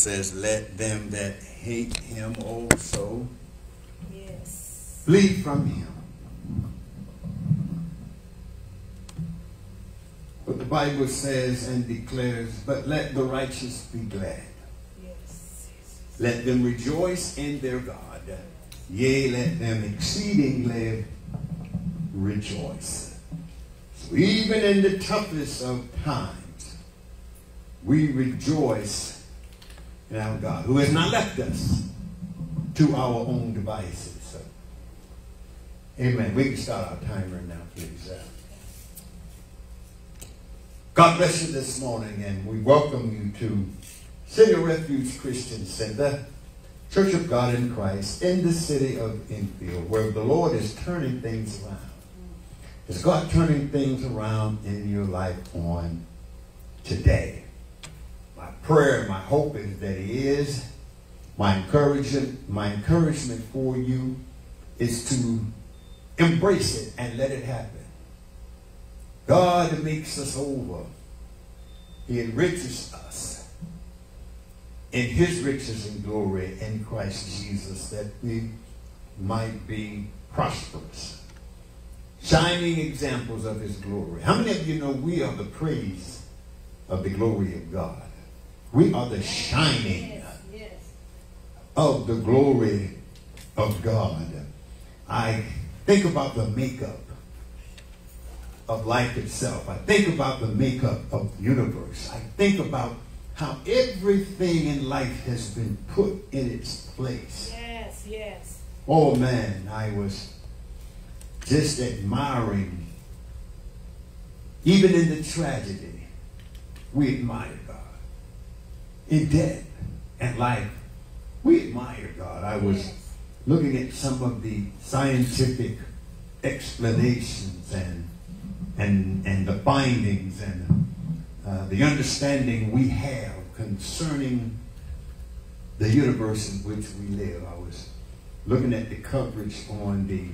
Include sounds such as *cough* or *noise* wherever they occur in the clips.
says, let them that hate him also Yes. flee from him. But the Bible says and declares, but let the righteous be glad. Yes. Let them rejoice in their God. Yea, let them exceedingly rejoice. So even in the toughest of times, we rejoice in our God, who has not left us to our own devices. So, amen. We can start our timer now, please. God bless you this morning, and we welcome you to City of Refuge Christian Center, Church of God in Christ, in the city of Enfield, where the Lord is turning things around. Is God turning things around in your life on today? Prayer, my hope is that He is. My encouragement, my encouragement for you is to embrace it and let it happen. God makes us over. He enriches us in his riches and glory in Christ Jesus that we might be prosperous. Shining examples of his glory. How many of you know we are the praise of the glory of God? We are the shining of the glory of God. I think about the makeup of life itself. I think about the makeup of the universe. I think about how everything in life has been put in its place. Yes. Yes. Oh man, I was just admiring, even in the tragedy, we admire. In death and life, we admire God. I was Yes. looking at some of the scientific explanations and and and the findings and uh, the understanding we have concerning the universe in which we live. I was looking at the coverage on the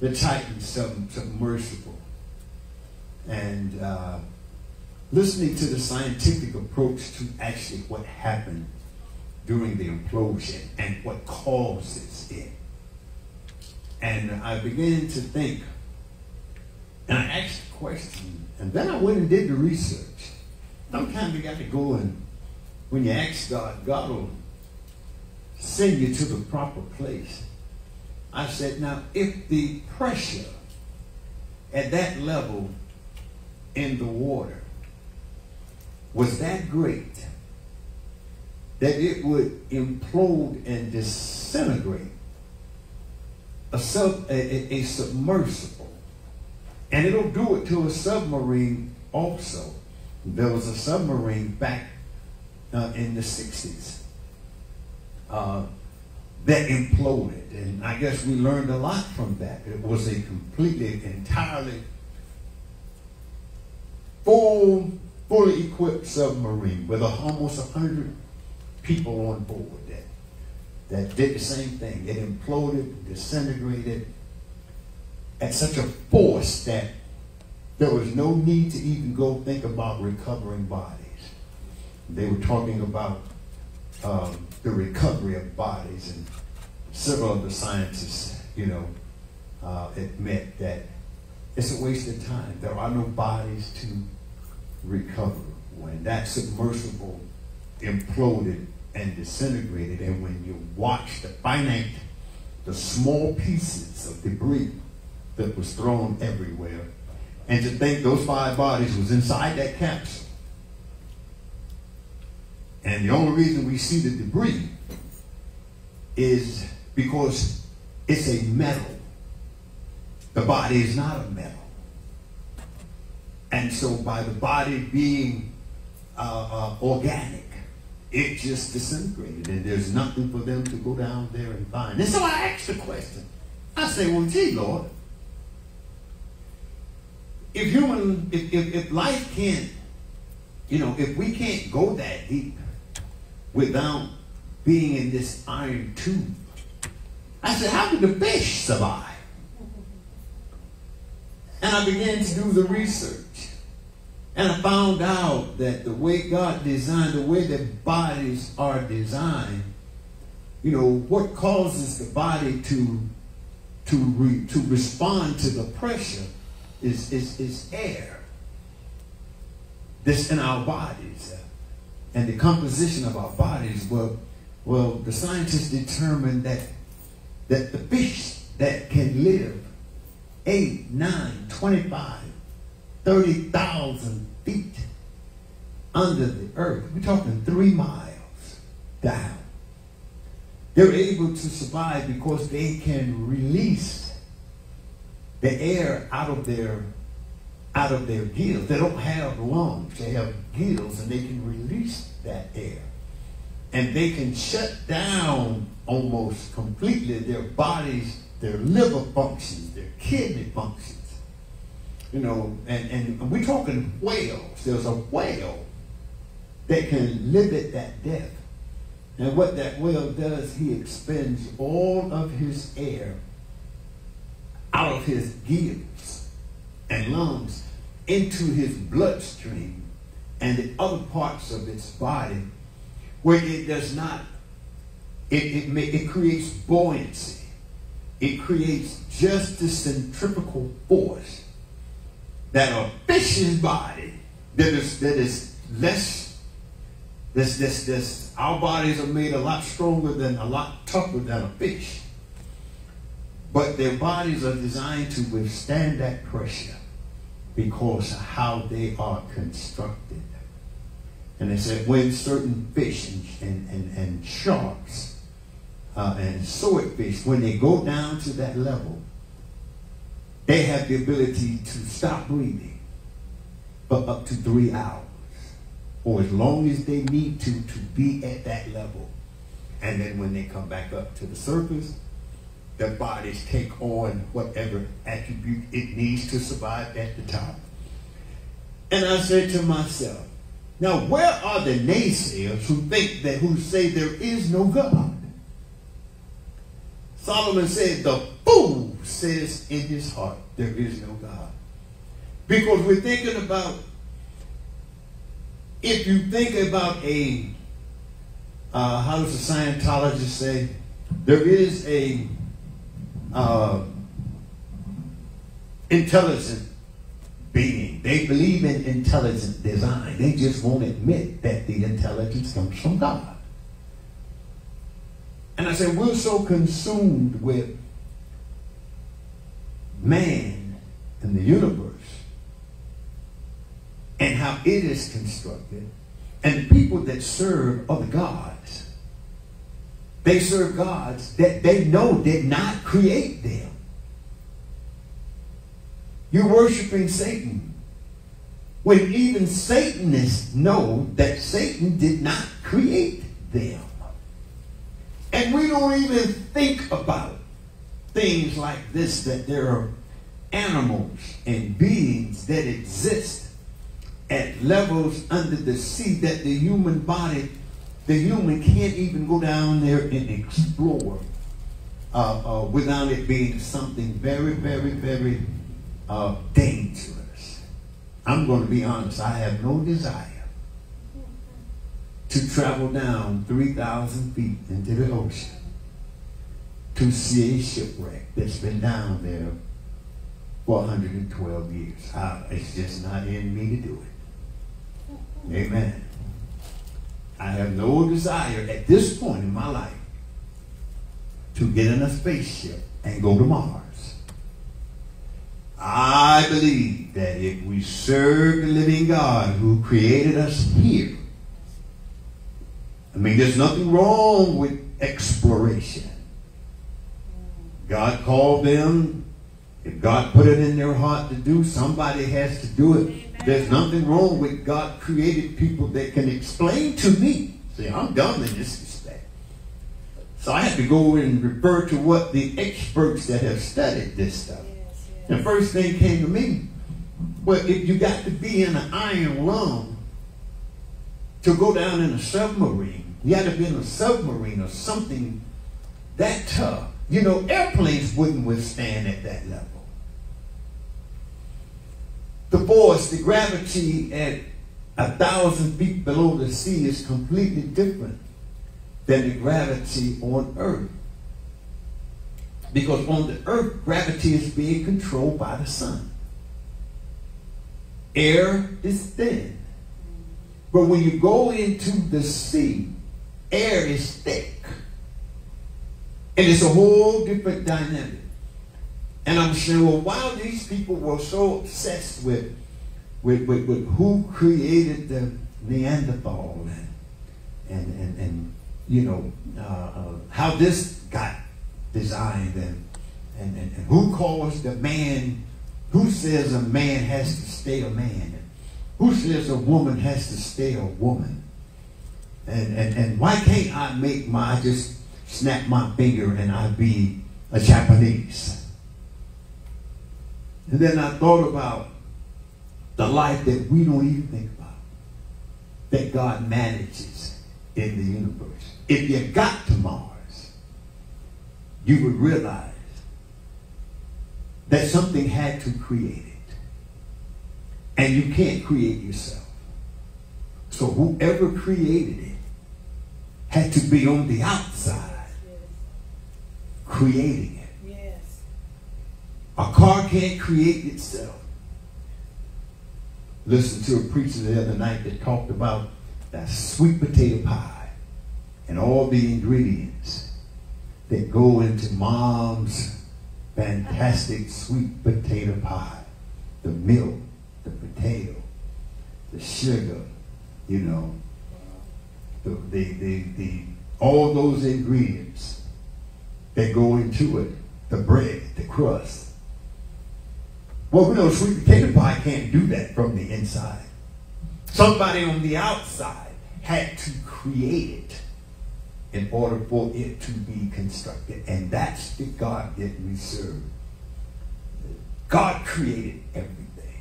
the Titan sub, submersible and uh, listening to the scientific approach to actually what happened during the implosion and what causes it. And I began to think, and I asked a question, and then I went and did the research. Sometimes you got to go and, when you ask God, God will send you to the proper place. I said, now, if the pressure at that level in the water was that great that it would implode and disintegrate a, sub, a, a, submersible. And it'll do it to a submarine also. There was a submarine back uh, in the 60s uh, that imploded. And I guess we learned a lot from that. It was a completely, entirely full, fully equipped submarine with a, almost 100 people on board that, that did the same thing. It imploded, disintegrated at such a force that there was no need to even go think about recovering bodies. They were talking about um, the recovery of bodies, and several of the scientists, you know, uh, admit that it's a waste of time. There are no bodies to recover. When that submersible imploded and disintegrated, and when you watch the finite, the small pieces of debris that was thrown everywhere, and to think those five bodies was inside that capsule. And the only reason we see the debris is because it's a metal. The body is not a metal. And so by the body being uh, uh, organic, it just disintegrated and there's nothing for them to go down there and find. And so I asked the question. I say, well, gee, Lord, if human, if, if, if life can't, you know, if we can't go that deep without being in this iron tube, I said, how did the fish survive? And I began to do the research. And I found out that the way God designed, the way that bodies are designed, you know, what causes the body to to re, to respond to the pressure is, is, is air that's in our bodies. And the composition of our bodies, well, well, the scientists determined that that the fish that can live 8, 9, 25, 30,000 feet under the earth, we're talking three miles down, they're able to survive because they can release the air out of their out of their gills. They don't have lungs, they have gills, and they can release that air. And they can shut down almost completely their bodies, their liver functions, their kidney functions. You know, and, and we're talking whales. There's a whale that can live at that depth and what that whale does, he expends all of his air out of his gills and lungs into his bloodstream and the other parts of its body where it does not, it, it, it creates buoyancy. It creates just the centrifugal force that a fish's body that is, that is less this, this, this, our bodies are made a lot stronger than, a lot tougher than a fish. But their bodies are designed to withstand that pressure because of how they are constructed. And they said when certain fish and, and, and, and sharks uh, and swordfish, when they go down to that level, they have the ability to stop breathing for up to three hours or as long as they need to to be at that level. And then when they come back up to the surface, their bodies take on whatever attribute it needs to survive at the top. And I said to myself, now where are the naysayers who think that who say there is no God? Solomon said, the fool says in his heart, there is no God. Because we're thinking about if you think about a, uh, how does a Scientologist say? There is a uh, intelligent being. They believe in intelligent design. They just won't admit that the intelligence comes from God. And I said, we're so consumed with man and the universe and how it is constructed, and people that serve other gods. They serve gods that they know did not create them. You're worshiping Satan. When even Satanists know that Satan did not create them. And we don't even think about things like this that there are animals and beings that exist at levels under the sea that the human body, the human can't even go down there and explore uh, uh, without it being something very, very, very uh, dangerous. I'm going to be honest, I have no desire to travel down 3,000 feet into the ocean to see a shipwreck that's been down there for 112 years. I, it's just not in me to do it. Amen. I have no desire at this point in my life to get in a spaceship and go to Mars. I believe that if we serve the living God who created us here, I mean, there's nothing wrong with exploration. God called them. If God put it in their heart to do, somebody has to do it. There's nothing wrong with God created people that can explain to me. See, I'm dumb in this respect. So I had to go and refer to what the experts that have studied this stuff. Yes, yes. The first thing came to me, well, if you got to be in an iron lung to go down in a submarine, you had to be in a submarine or something that tough You know, airplanes wouldn't withstand at that level. The force, the gravity at a thousand feet below the sea is completely different than the gravity on earth. Because on the earth, gravity is being controlled by the sun. Air is thin. But when you go into the sea, air is thick. And it's a whole different dynamic. And I'm saying, well, why these people were so obsessed with, with, with, with who created the Neanderthal and, and, and, and you know, uh, uh, how this got designed and, and, and, and who calls the man, who says a man has to stay a man, who says a woman has to stay a woman. And, and, and why can't I make my, just snap my finger and I be a Japanese? And then I thought about the life that we don't even think about, that God manages in the universe. If you got to Mars, you would realize that something had to create it. And you can't create yourself. So whoever created it had to be on the outside creating it. Yes. A car can't create itself. Listened to a preacher the other night that talked about that sweet potato pie and all the ingredients that go into mom's fantastic sweet potato pie. The milk, the potato, the sugar, you know, the, the, the, the all those ingredients that go into it, the bread, the crust. Well, we know sweet potato pie can't do that from the inside. Somebody on the outside had to create it in order for it to be constructed. And that's the God that we serve. God created everything.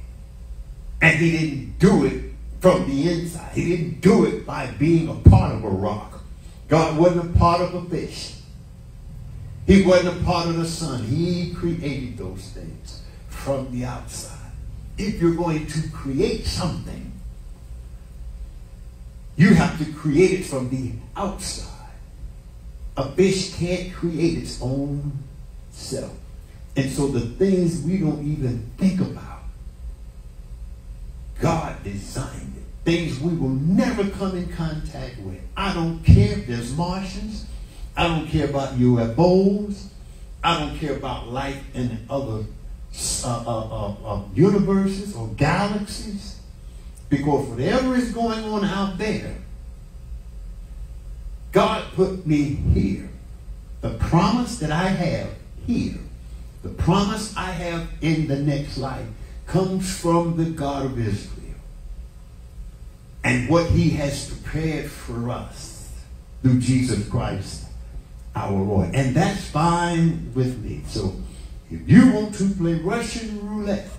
And he didn't do it from the inside. He didn't do it by being a part of a rock. God wasn't a part of a fish. He wasn't a part of the sun. He created those things from the outside. If you're going to create something, you have to create it from the outside. A fish can't create its own self. And so the things we don't even think about, God designed. Things we will never come in contact with. I don't care if there's Martians. I don't care about UFOs. I don't care about life in other uh, uh, uh, uh, universes or galaxies. Because whatever is going on out there, God put me here. The promise that I have here, the promise I have in the next life, comes from the God of Israel. And what he has prepared for us through Jesus Christ our Lord. And that's fine with me. So if you want to play Russian roulette,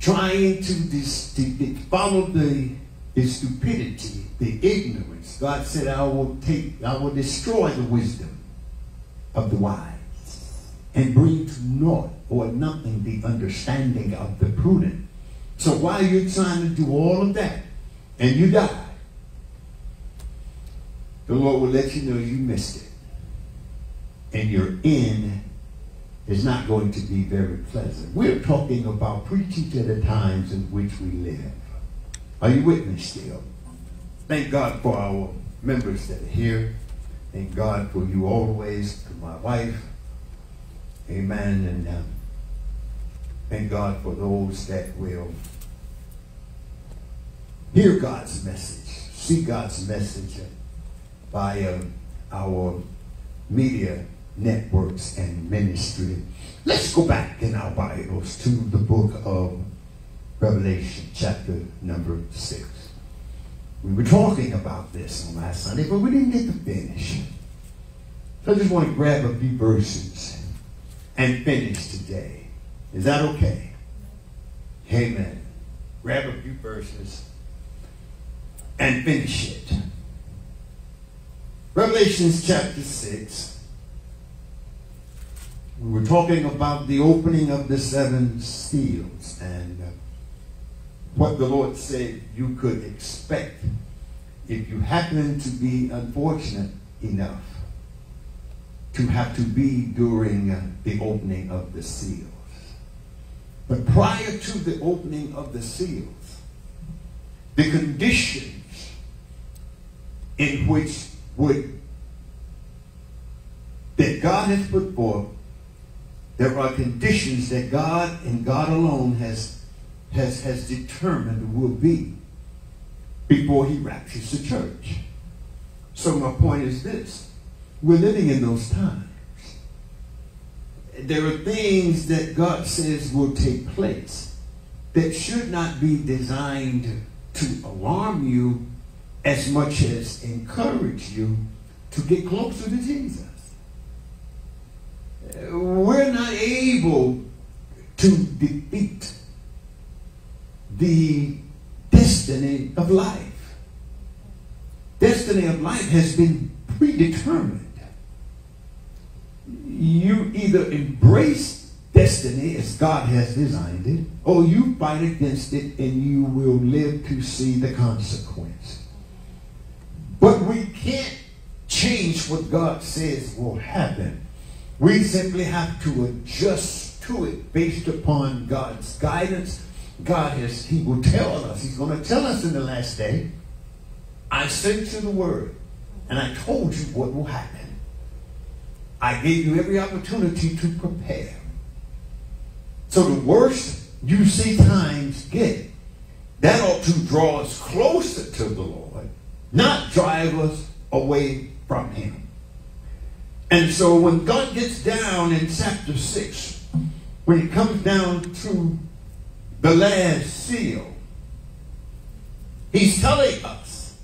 trying to, dis- to follow the, the stupidity, the ignorance, God said, I will take, I will destroy the wisdom of the wise and bring to naught or nothing the understanding of the prudent. So while you're trying to do all of that and you die, the Lord will let you know you missed it. And your end is not going to be very pleasant. We're talking about preaching to the times in which we live. Are you with me still? Thank God for our members that are here. Thank God for you always, to my wife. Amen. And um, thank God for those that will hear God's message, see God's message by uh, our media networks and ministry. Let's go back in our Bibles to the book of Revelation, chapter number 6. We were talking about this on last Sunday, but we didn't get to finish. So I just want to grab a few verses and finish today. Is that okay? Amen. Grab a few verses and finish it. Revelations chapter 6 we were talking about the opening of the seven seals and uh, what the Lord said you could expect if you happen to be unfortunate enough to have to be during uh, the opening of the seals. But prior to the opening of the seals, the conditions in which would that God has put forth, there are conditions that God and God alone has, has, has determined will be before he raptures the church. So my point is this. We're living in those times. There are things that God says will take place that should not be designed to alarm you as much as encourage you to get closer to Jesus we're not able to defeat the destiny of life. Destiny of life has been predetermined. You either embrace destiny as God has designed it, or you fight against it and you will live to see the consequence. But we can't change what God says will happen we simply have to adjust to it based upon God's guidance. God has, He will tell us, He's going to tell us in the last day, I sent you the word, and I told you what will happen. I gave you every opportunity to prepare. So the worse you see times get, that ought to draw us closer to the Lord, not drive us away from Him. And so when God gets down in chapter 6, when it comes down to the last seal, he's telling us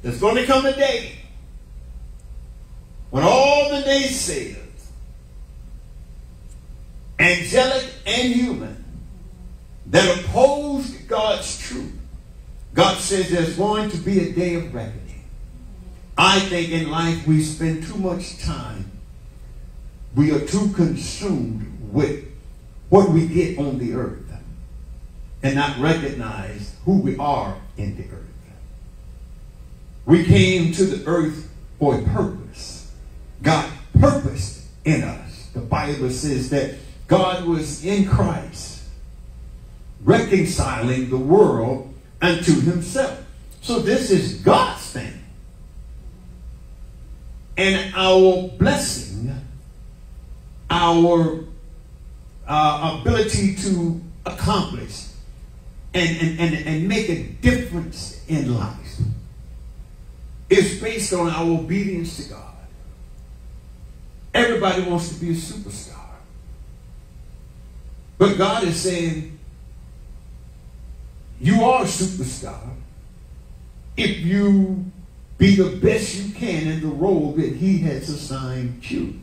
there's going to come a day when all the naysayers, angelic and human, that opposed God's truth, God says there's going to be a day of reckoning. I think in life we spend too much time. We are too consumed with what we get on the earth and not recognize who we are in the earth. We came to the earth for a purpose. God purposed in us. The Bible says that God was in Christ, reconciling the world unto himself. So this is God's thing and our blessing, our uh, ability to accomplish and, and, and, and make a difference in life is based on our obedience to God. Everybody wants to be a superstar. But God is saying, you are a superstar if you be the best you can in the role that he has assigned you.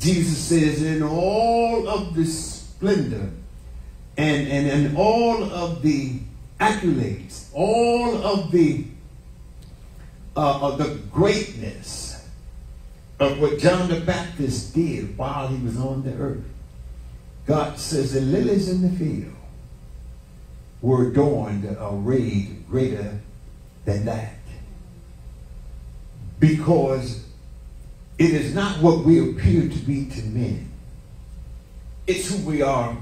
Jesus says, in all of the splendor and, and, and all of the accolades, all of the, uh, of the greatness of what John the Baptist did while he was on the earth, God says the lilies in the field were adorned, arrayed greater than that because it is not what we appear to be to men. It's who we are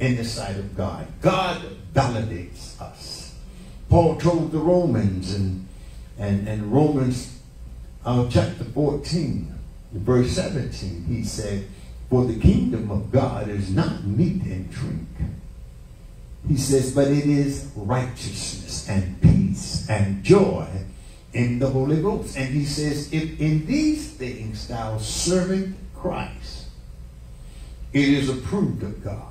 in the sight of God. God validates us. Paul told the Romans in, and, and Romans uh, chapter 14, verse 17, he said, For the kingdom of God is not meat and drink. He says, but it is righteousness and peace and joy in the Holy Ghost. And he says, if in these things thou servant Christ, it is approved of God.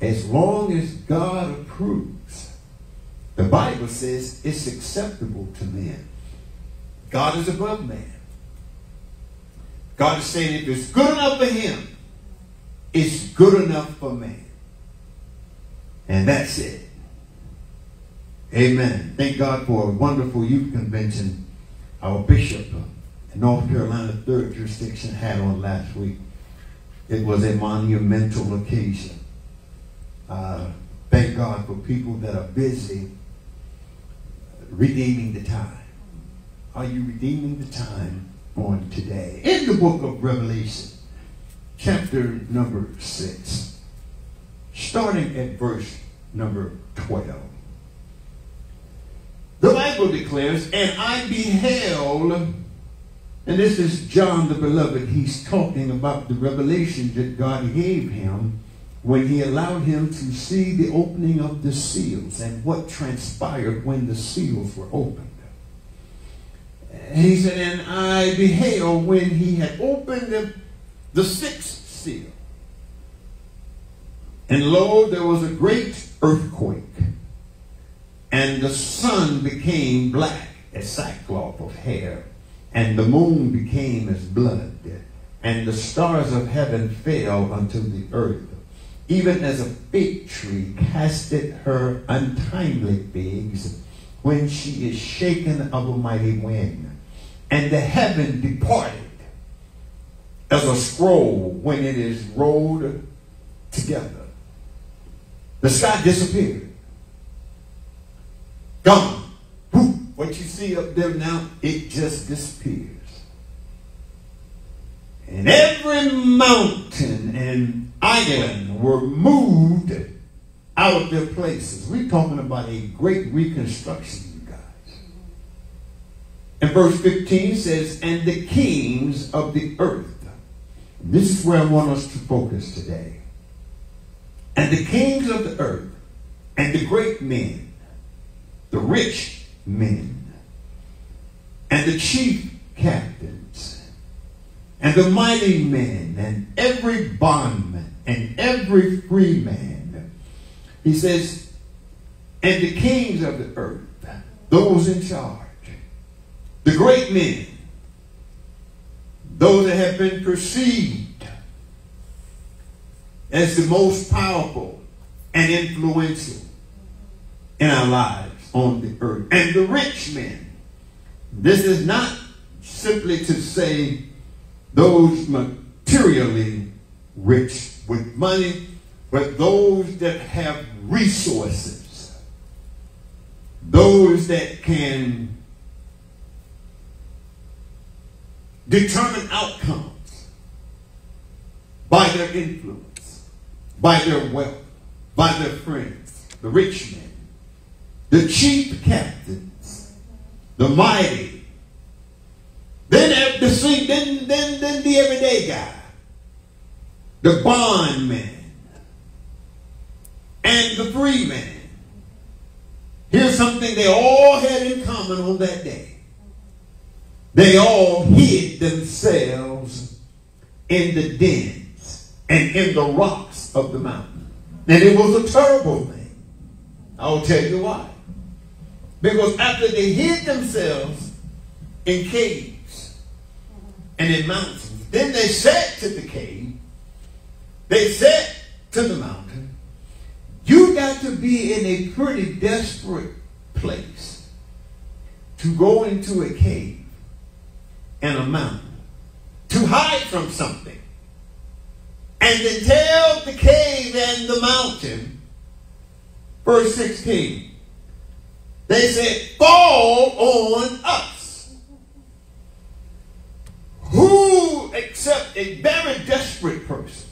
As long as God approves, the Bible says it's acceptable to men. God is above man. God is saying if it's good enough for him, it's good enough for man. And that's it. Amen. Thank God for a wonderful youth convention. Our bishop in North Carolina third jurisdiction had on last week. It was a monumental occasion. Uh, thank God for people that are busy redeeming the time. Are you redeeming the time on today? In the book of Revelation, chapter number 6, starting at verse number 12. The Bible declares, and I beheld, and this is John the Beloved, he's talking about the revelation that God gave him when he allowed him to see the opening of the seals and what transpired when the seals were opened. And he said, and I beheld when he had opened the, the sixth seal. And lo, there was a great earthquake, and the sun became black as sackcloth of hair, and the moon became as blood, and the stars of heaven fell unto the earth even as a fig tree casteth her untimely figs when she is shaken of a mighty wind. And the heaven departed as a scroll when it is rolled together. The sky disappeared. Gone. What you see up there now, it just disappears. And every mountain and island were moved out of their places. We're talking about a great reconstruction, you guys. And verse 15 says, And the kings of the earth. This is where I want us to focus today. And the kings of the earth, and the great men, the rich men, and the chief captains, and the mighty men, and every bondman, and every free man. He says, and the kings of the earth, those in charge, the great men, those that have been perceived as the most powerful and influential in our lives on the earth, and the rich men. This is not simply to say those materially rich with money, but those that have resources, those that can determine outcomes by their influence, by their wealth, by their friends, the rich men, the chief captains, the mighty, then the then, then, then the everyday guy the bondman, and the free man. Here's something they all had in common on that day. They all hid themselves in the dens and in the rocks of the mountain. And it was a terrible thing. I'll tell you why. Because after they hid themselves in caves and in mountains, then they said to the cave, they said to the mountain, You got to be in a pretty desperate place to go into a cave and a mountain to hide from something. And then tell the cave and the mountain, verse 16, they said, Fall on us. Who, except a very desperate person,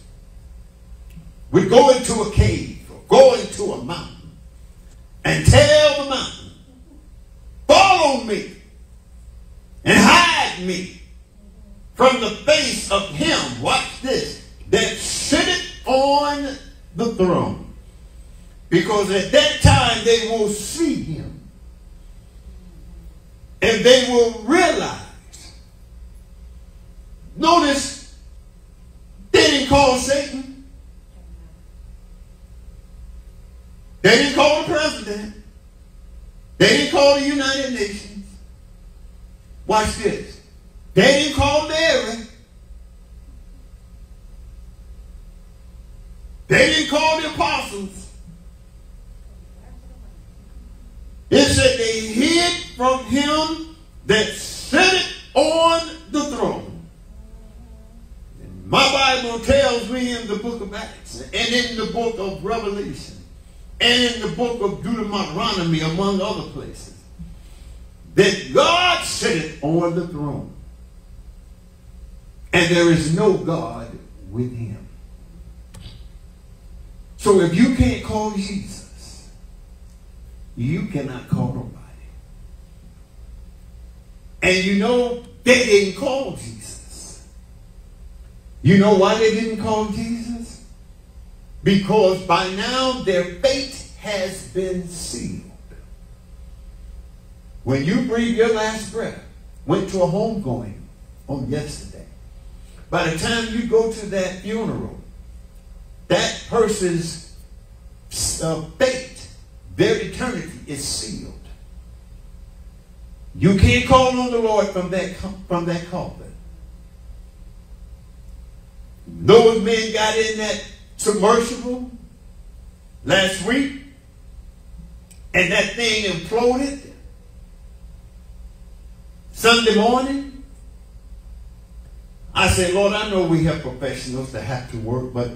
we go into a cave go into a mountain and tell the mountain, follow me and hide me from the face of him, watch this, that sitteth on the throne. Because at that time they will see him. And they will realize. Notice, they didn't call Satan. They didn't call the president. They didn't call the United Nations. Watch this. They didn't call Mary. They didn't call the apostles. It said they hid from him that sitteth on the throne. And My Bible tells me in the book of Acts and in the book of Revelation and in the book of Deuteronomy, among other places, that God sitteth on the throne. And there is no God with him. So if you can't call Jesus, you cannot call nobody. And you know, they didn't call Jesus. You know why they didn't call Jesus? Because by now their fate has been sealed. When you breathe your last breath, went to a homegoing on yesterday, by the time you go to that funeral, that person's uh, fate, their eternity is sealed. You can't call on the Lord from that, from that coffin. Those men got in that submersible last week and that thing imploded Sunday morning. I said, Lord, I know we have professionals that have to work, but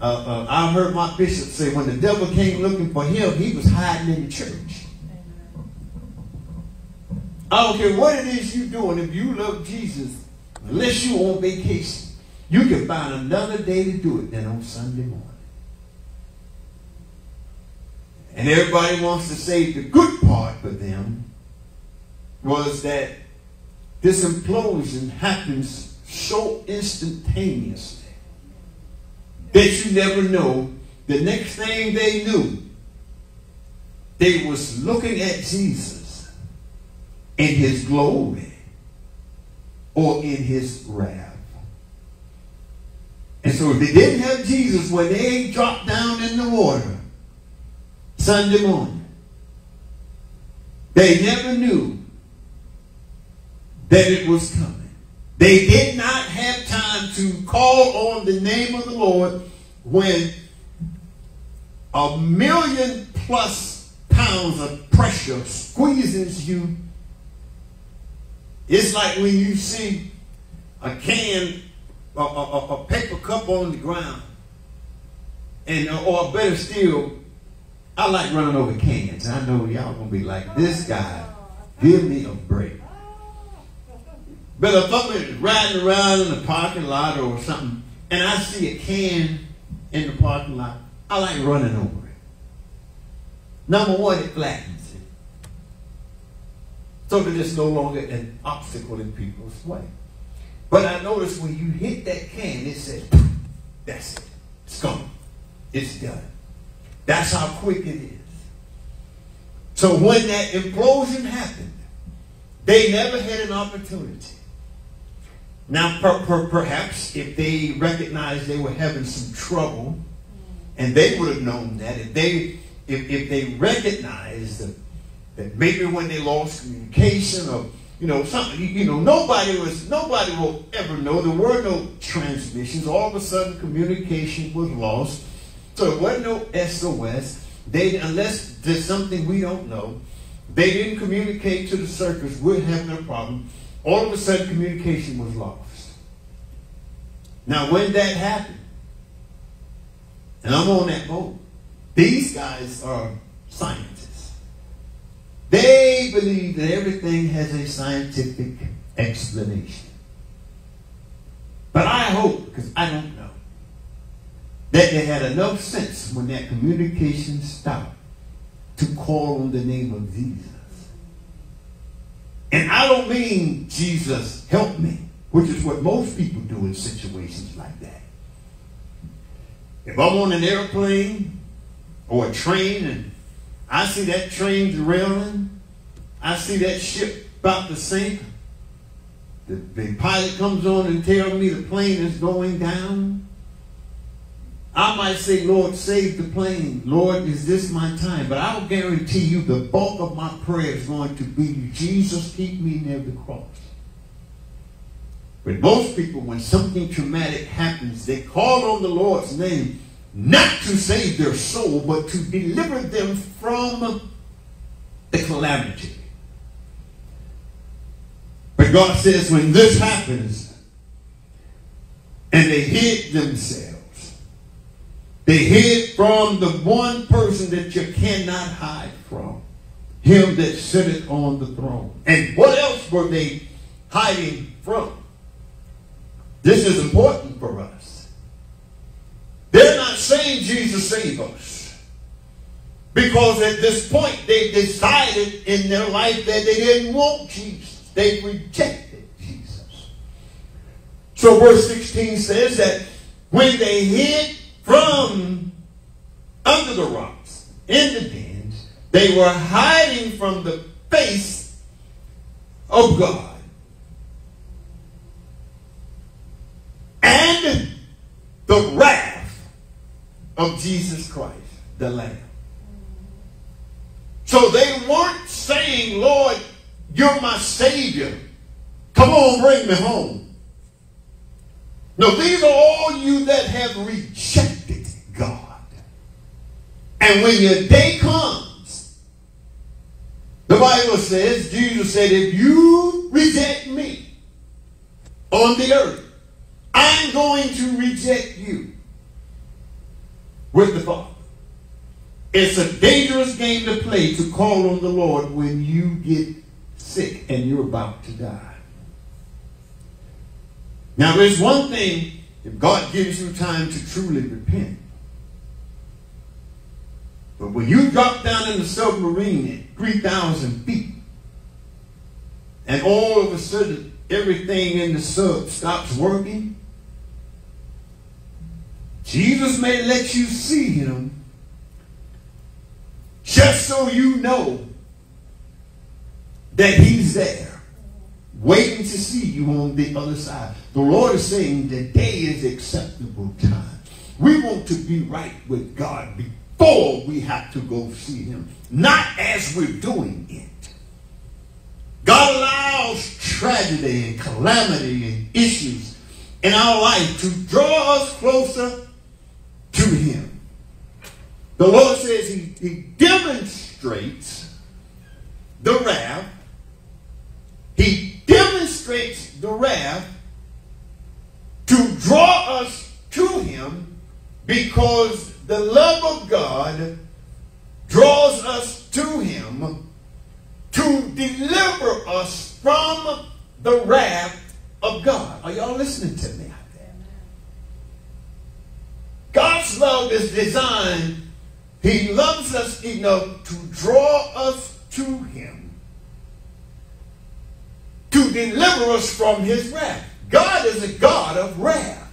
uh, uh, I heard my bishop say when the devil came looking for him, he was hiding in the church. I don't care what it is you're doing. If you love Jesus, unless you're on vacation, you can find another day to do it than on Sunday morning. And everybody wants to say the good part for them was that this implosion happens so instantaneously that you never know. The next thing they knew, they was looking at Jesus in his glory or in his wrath. And so if they didn't have Jesus when they dropped down in the water Sunday morning, they never knew that it was coming. They did not have time to call on the name of the Lord when a million plus pounds of pressure squeezes you it's like when you see a can, a, a, a paper cup on the ground, and uh, or better still, I like running over cans. I know y'all gonna be like, this guy, give me a break. But if I'm riding around in the parking lot or something, and I see a can in the parking lot, I like running over it. Number one, it flattens it. so that it's no longer an obstacle in people's way. But I noticed when you hit that can, it says, that's it. It's gone. It's done. That's how quick it is. So when that implosion happened, they never had an opportunity. Now, per, per, perhaps if they recognized they were having some trouble, and they would have known that, if they if, if they recognized that maybe when they lost communication or you know something you, know nobody was nobody will ever know. There were no transmissions. All of a sudden communication was lost. So there wasn't no sos they unless there's something we don't know they didn't communicate to the circus. We're having a problem. All of a sudden communication was lost. Now when that happened and i'm on that boat these guys are scientists they believe that everything has a scientific explanation. But I hope, because I don't know, that they had enough sense when that communication stopped to call on the name of Jesus. And I don't mean Jesus help me, which is what most people do in situations like that. If I'm on an airplane or a train and I see that train derailing. I see that ship about to sink. The, the pilot comes on and tells me the plane is going down. I might say, Lord, save the plane. Lord, is this my time? But I'll guarantee you the bulk of my prayer is going to be, Jesus, keep me near the cross. But most people, when something traumatic happens, they call on the Lord's name not to save their soul, but to deliver them from the calamity. But God says when this happens, And they hid themselves. They hid from the one person that you cannot hide from. Him that sitteth on the throne. And what else were they hiding from? This is important for us. They're not saying Jesus save us. Because at this point they decided in their life that they didn't want Jesus. They rejected Jesus. So verse 16 says that when they hid from under the rocks in the dens, they were hiding from the face of God. And the of Jesus Christ, the Lamb. So they weren't saying, Lord, you're my Savior. Come on, bring me home. No, these are all you that have rejected God. And when your day comes, the Bible says, Jesus said, if you reject me on the earth, I'm going to reject you with the Father. It's a dangerous game to play to call on the Lord when you get sick and you're about to die. Now, there's one thing if God gives you time to truly repent. But when you drop down in the submarine at 3,000 feet, and all of a sudden everything in the sub stops working, Jesus may let you see him just so you know that he's there, waiting to see you on the other side. The Lord is saying the day is acceptable time. We want to be right with God before we have to go see him, not as we're doing it. God allows tragedy and calamity and issues in our life to draw us closer to him. The Lord says he, he demonstrates the wrath. He demonstrates the wrath to draw us to him because the love of God draws us to him to deliver us from the wrath of God. Are y'all listening to me? God's love is designed, He loves us enough to draw us to Him, to deliver us from His wrath. God is a God of wrath.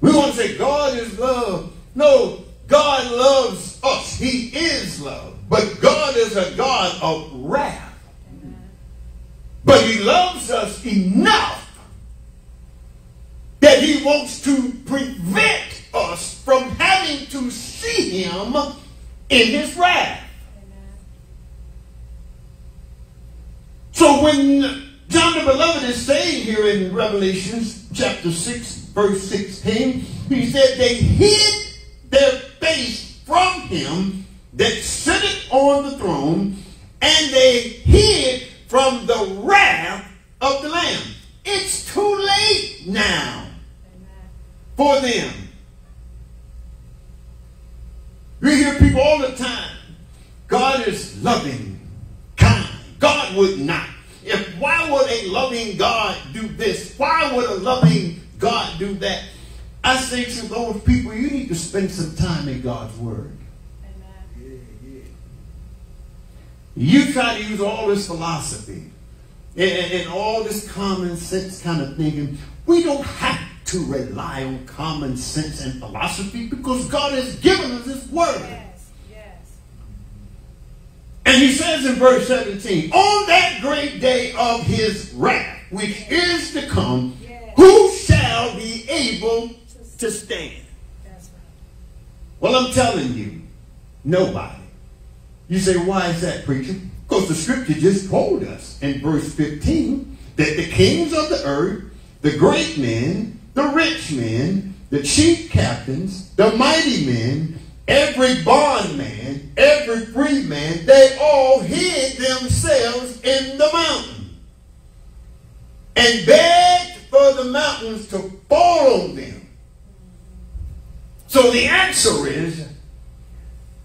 We want to say God is love. No, God loves us. He is love. But God is a God of wrath. But He loves us enough he wants to prevent us from having to see him in his wrath. So when John the Beloved is saying here in Revelations chapter 6, verse 16, he said they hid their face from him that sitteth on the throne, and they hid from the wrath of the Lamb. It's too late now for them. We hear people all the time. God is loving, kind. God would not. If why would a loving God do this? Why would a loving God do that? I say to those people, you need to spend some time in God's Word. You try to use all this philosophy and, and, all this common sense kind of thinking. We don't have to rely on common sense and philosophy because God has given us His Word. Yes, yes. And He says in verse 17, on that great day of His wrath, which is to come, yes. who shall be able to stand? Right. Well, I'm telling you, nobody. You say, why is that, preacher? Because the scripture just told us in verse 15 that the kings of the earth, the great men, the rich men, the chief captains, the mighty men, every bondman, every free man, they all hid themselves in the mountain and begged for the mountains to fall on them. So the answer is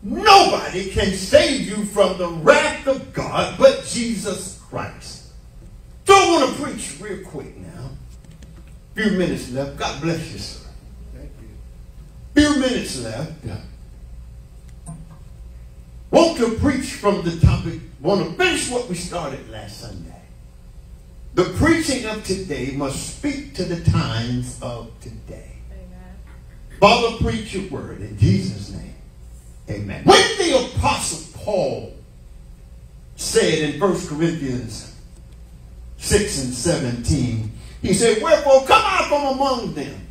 nobody can save you from the wrath of God but Jesus Christ. So I want to preach real quick. Few minutes left. God bless you, sir. Thank you. Few minutes left. Want to preach from the topic. Want to finish what we started last Sunday. The preaching of today must speak to the times of today. Amen. Father, preach your word in Jesus' name. Amen. When the Apostle Paul said in 1 Corinthians 6 and 17, he said, Wherefore come out from among them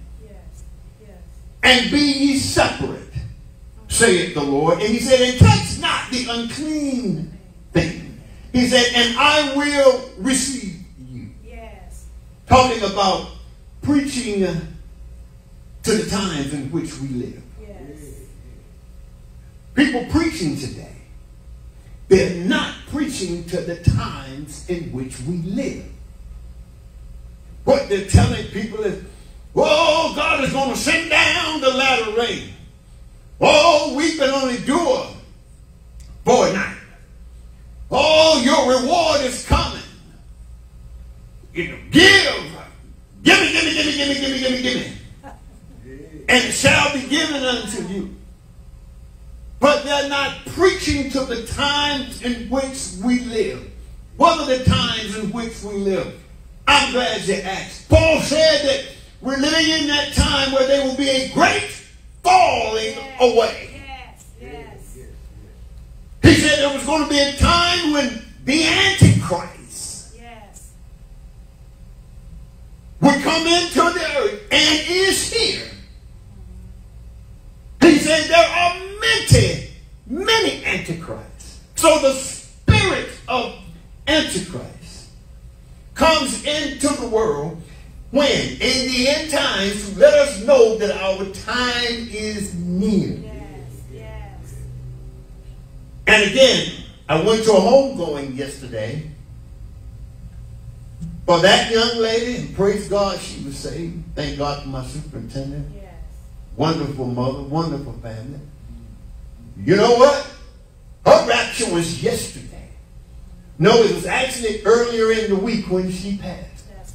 and be ye separate, saith the Lord. And he said, and touch not the unclean thing. He said, and I will receive you. Yes. Talking about preaching uh, to the times in which we live. People preaching today, they're not preaching to the times in which we live. What they're telling people is, oh, God is going to send down the latter rain. Oh, we can only endure for a night. Oh, your reward is coming. You know, give. Give me, give me, give me, give me, give me, give me, give me. And it shall be given unto you. But they're not preaching to the times in which we live. What are the times in which we live? I'm glad you asked. Paul said that we're living in that time where there will be a great falling Yes. away. Yes. Yes. He said there was going to be a time when the Antichrist Yes. would come into the earth and is here. He said there are many, many antichrists. So the spirit of antichrist comes into the world when in the end times to let us know that our time is near. Yes. Yes. And again, I went to a homegoing yesterday for that young lady, and praise God she was saved. Thank God for my superintendent. Yes. Wonderful mother, wonderful family. You know what? Her rapture was yesterday. No, it was actually earlier in the week when she passed. Right.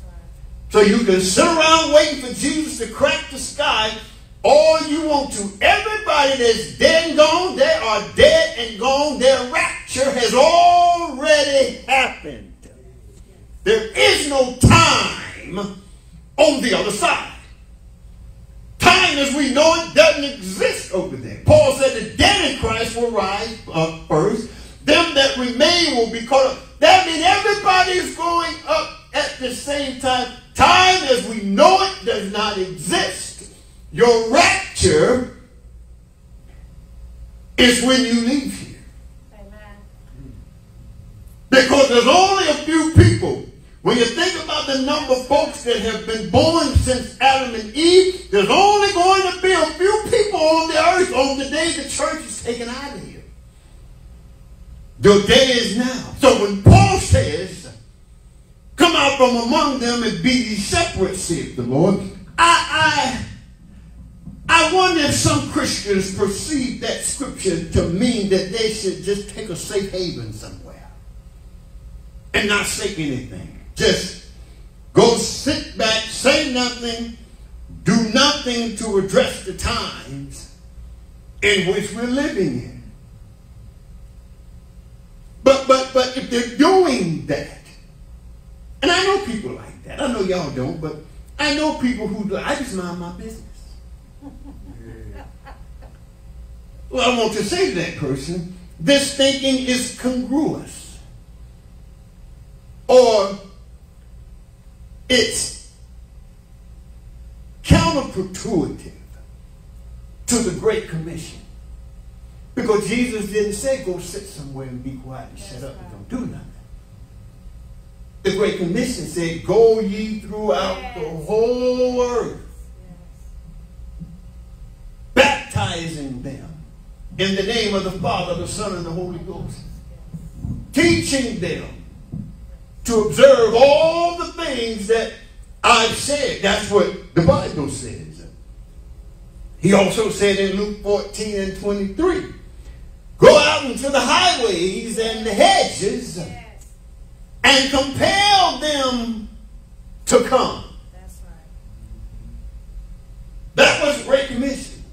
So you can sit around waiting for Jesus to crack the sky all you want to. Everybody that's dead and gone, they are dead and gone. Their rapture has already happened. There is no time on the other side. Time as we know it doesn't exist over there. Paul said the dead in Christ will rise up first. Them that remain will be caught up. That means everybody's going up at the same time. Time as we know it does not exist. Your rapture is when you leave here. Amen. Because there's only a few people. When you think about the number of folks that have been born since Adam and Eve, there's only going to be a few people on the earth on the day the church is taken out of here. The day is now. So when Paul says, come out from among them and be ye separate, saith the Lord, I, I, I wonder if some Christians perceive that scripture to mean that they should just take a safe haven somewhere and not say anything. Just go sit back, say nothing, do nothing to address the times in which we're living in. But but but if they're doing that, and I know people like that. I know y'all don't, but I know people who do. I just mind my business. Well, I want to say to that person, this thinking is congruous. Or it's counterintuitive to the Great Commission. Because Jesus didn't say go sit somewhere and be quiet and shut up and don't do nothing. The Great Commission said, Go ye throughout the whole earth, Yes. baptizing them in the name of the Father, the Son, and the Holy Ghost, teaching them to observe all the things that I've said that's what the Bible says. He also said in Luke 14 and 23, go out into the highways and the hedges Yes. and compel them to come. That's right. That was Great Commission.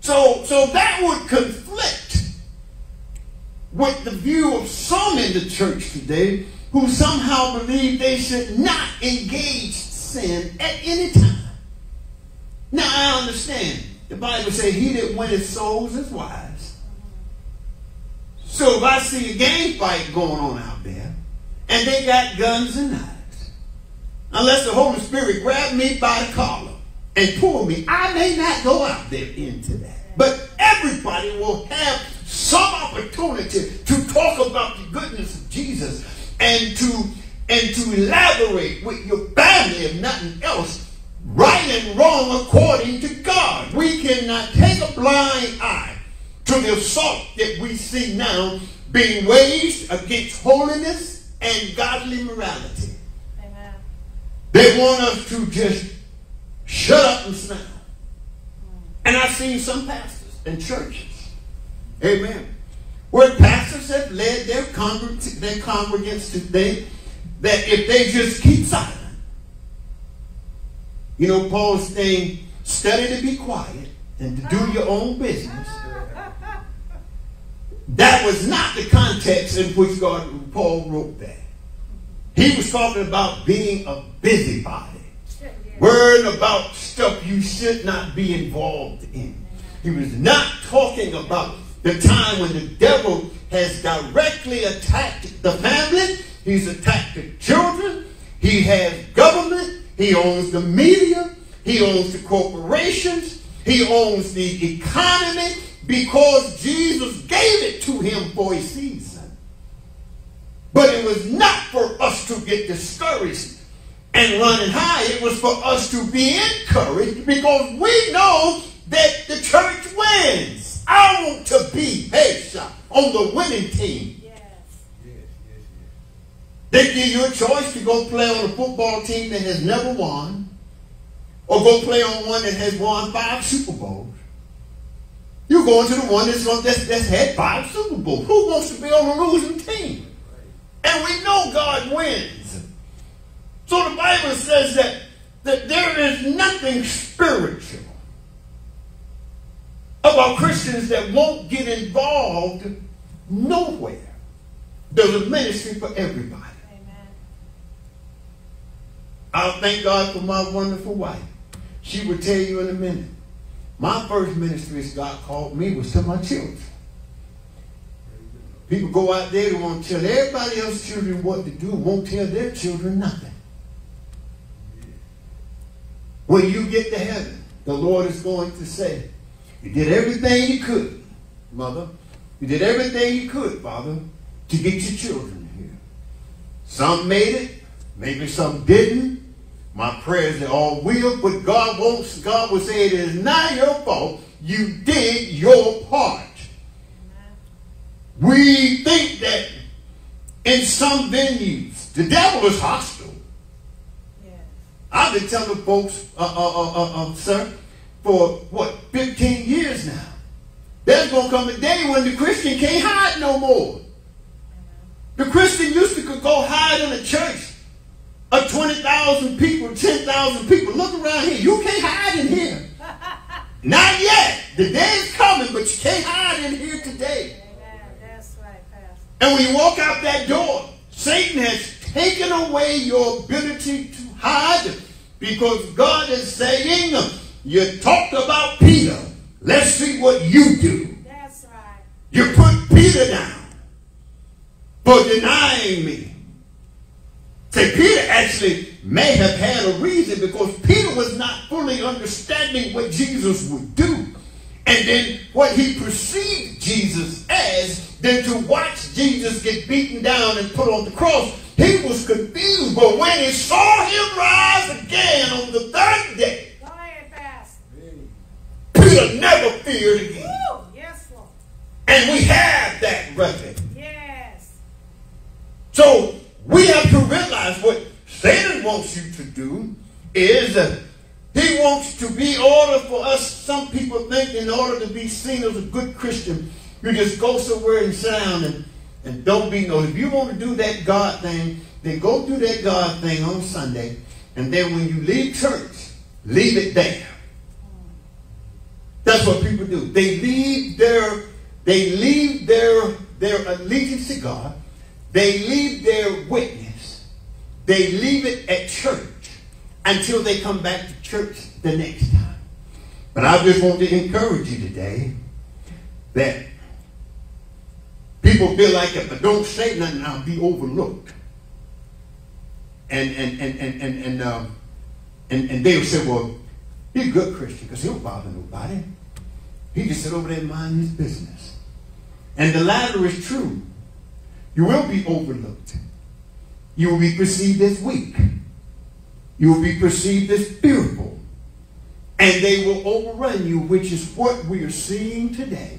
So, so that would conflict with the view of some in the church today who somehow believe they should not engage sin at any time. Now I understand. The Bible says he that winneth souls is wise. So if I see a gang fight going on out there, and they got guns and knives, unless the Holy Spirit grab me by the collar and pull me, I may not go out there into that. But everybody will have some opportunity to talk about the goodness of Jesus and to and to elaborate with your family, if nothing else, right and wrong according to God. We cannot take a blind eye to the assault that we see now being waged against holiness and godly morality. Amen. They want us to just shut up and smile. And I've seen some pastors and churches, amen, where pastors have led their, congreg- their congregants to think that if they just keep silent, you know, Paul's saying, study to be quiet and to do uh-huh. your own business. That was not the context in which God, Paul wrote that. He was talking about being a busybody worrying about stuff you should not be involved in. He was not talking about the time when the devil has directly attacked the family. He's attacked the children. He has government. He owns the media. He owns the corporations. He owns the economy because Jesus gave it to him for a season. But it was not for us to get discouraged and running high. It was for us to be encouraged because we know that the church wins. I want to be headshot on the winning team. Yes. They give you a choice to go play on a football team that has never won or go play on one that has won five Super Bowls. You're going to the one that's, that's, that's had five Super Bowls. Who wants to be on a losing team? And we know God wins. So the Bible says that, that there is nothing spiritual about Christians that won't get involved nowhere. There's a ministry for everybody. Amen. I thank God for my wonderful wife. She will tell you in a minute. My first ministry as God called me was to my children. People go out there and want to tell everybody else's children what to do, won't tell their children nothing. When you get to heaven, the Lord is going to say, You did everything you could, mother. You did everything you could, father, to get your children here. Some made it, maybe some didn't. My prayers are all will, but God won't, God will say it is not your fault. You did your part. We think that in some venues, the devil is hostile. Yes. I've been telling folks, uh, uh, uh, uh, uh, sir, for what, 15 years now. There's going to come a day when the Christian can't hide no more. The Christian used to could go hide in a church of 20,000 people, 10,000 people. Look around here. You can't hide in here. Not yet. The day is coming, but you can't hide in here today. Amen. That's right, Pastor. And when you walk out that door, Satan has taken away your ability to hide because God is saying, You talked about Peter. Let's see what you do. That's right. You put Peter down for denying me. Say, Peter actually may have had a reason because Peter was not fully understanding what Jesus would do. And then what he perceived Jesus as, then to watch Jesus get beaten down and put on the cross, he was confused. But when he saw him rise again on the third day, Go. Peter never feared again. Woo! Yes, Lord. And we have that record. Yes. So we have to realize what Satan wants you to do is uh, he wants to be order for us. Some people think in order to be seen as a good Christian, you just go somewhere and down and, and don't be no. If you want to do that God thing, then go do that God thing on Sunday. And then when you leave church, leave it there. That's what people do. They leave their they leave their their allegiance to God. They leave their witness. They leave it at church until they come back to church the next time. But I just want to encourage you today that people feel like if I don't say nothing, I'll be overlooked. And and and and and and, um, and, and they'll say, well, he's a good Christian because he don't bother nobody. He just sit over there and mind his business. And the latter is true. You will be overlooked. You will be perceived as weak. You will be perceived as fearful. And they will overrun you, which is what we are seeing today.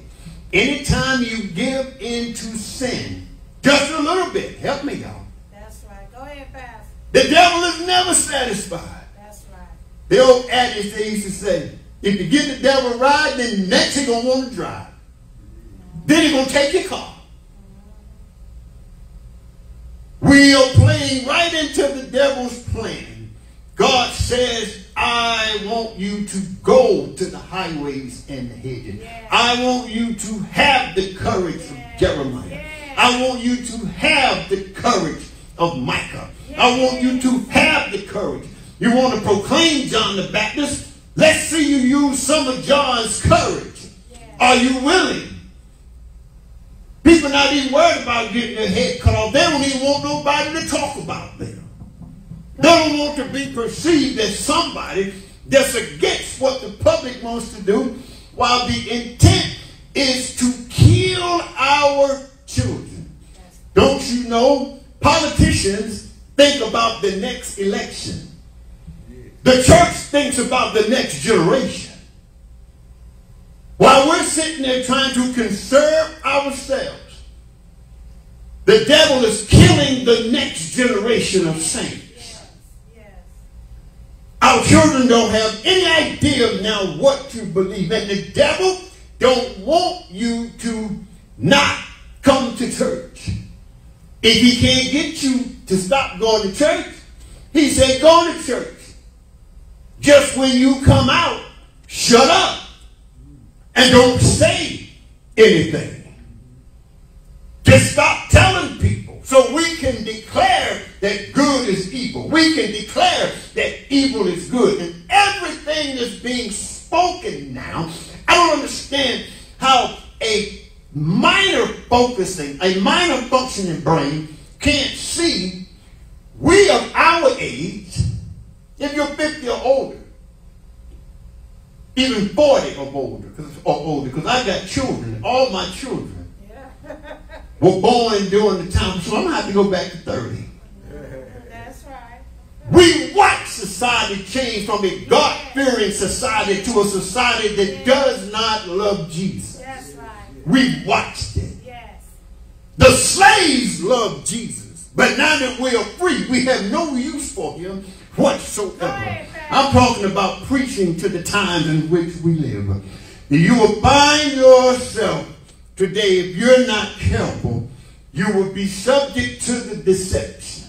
Anytime you give into sin, just a little bit, help me, y'all. That's right. Go ahead, Pastor. The devil is never satisfied. That's right. The old adage they used to say, if you give the devil a ride, then next he gonna want to drive. Then he gonna take your car. We are playing right into the devil's plan. God says, I want you to go to the highways and the hedges. Yeah. I want you to have the courage Yeah. of Jeremiah. Yeah. I want you to have the courage of Micah. I want you to have the courage. You want to proclaim John the Baptist? Let's see you use some of John's courage. Are you willing? People not even worried about getting their head cut off. They don't even want nobody to talk about them. They don't want to be perceived as somebody that's against what the public wants to do, while the intent is to kill our children. Don't you know? Politicians think about the next election. The church thinks about the next generation. While we're sitting there trying to conserve ourselves, the devil is killing the next generation of saints. Our children don't have any idea now what to believe. And the devil don't want you to not come to church. If he can't get you to stop going to church, he said, go to church. Just when you come out, shut up and don't say anything. Just stop telling people so we can declare that good is evil. We can declare that evil is good. And everything that's being spoken now, I don't understand how a minor focusing, a minor functioning brain can't see we of our age, if you're 50 or older, even 40 or older, or older, because I got children, all my children Yeah. *laughs* were born during the time, so I'm gonna have to go back to 30. That's right. We watch society change from a God-fearing society to a society that does not love Jesus. That's right. We watched it. Yes. The slaves loved Jesus, but now that we are free, we have no use for him whatsoever. I'm talking about preaching to the times in which we live. You will find yourself today, if you're not careful, you will be subject to the deception.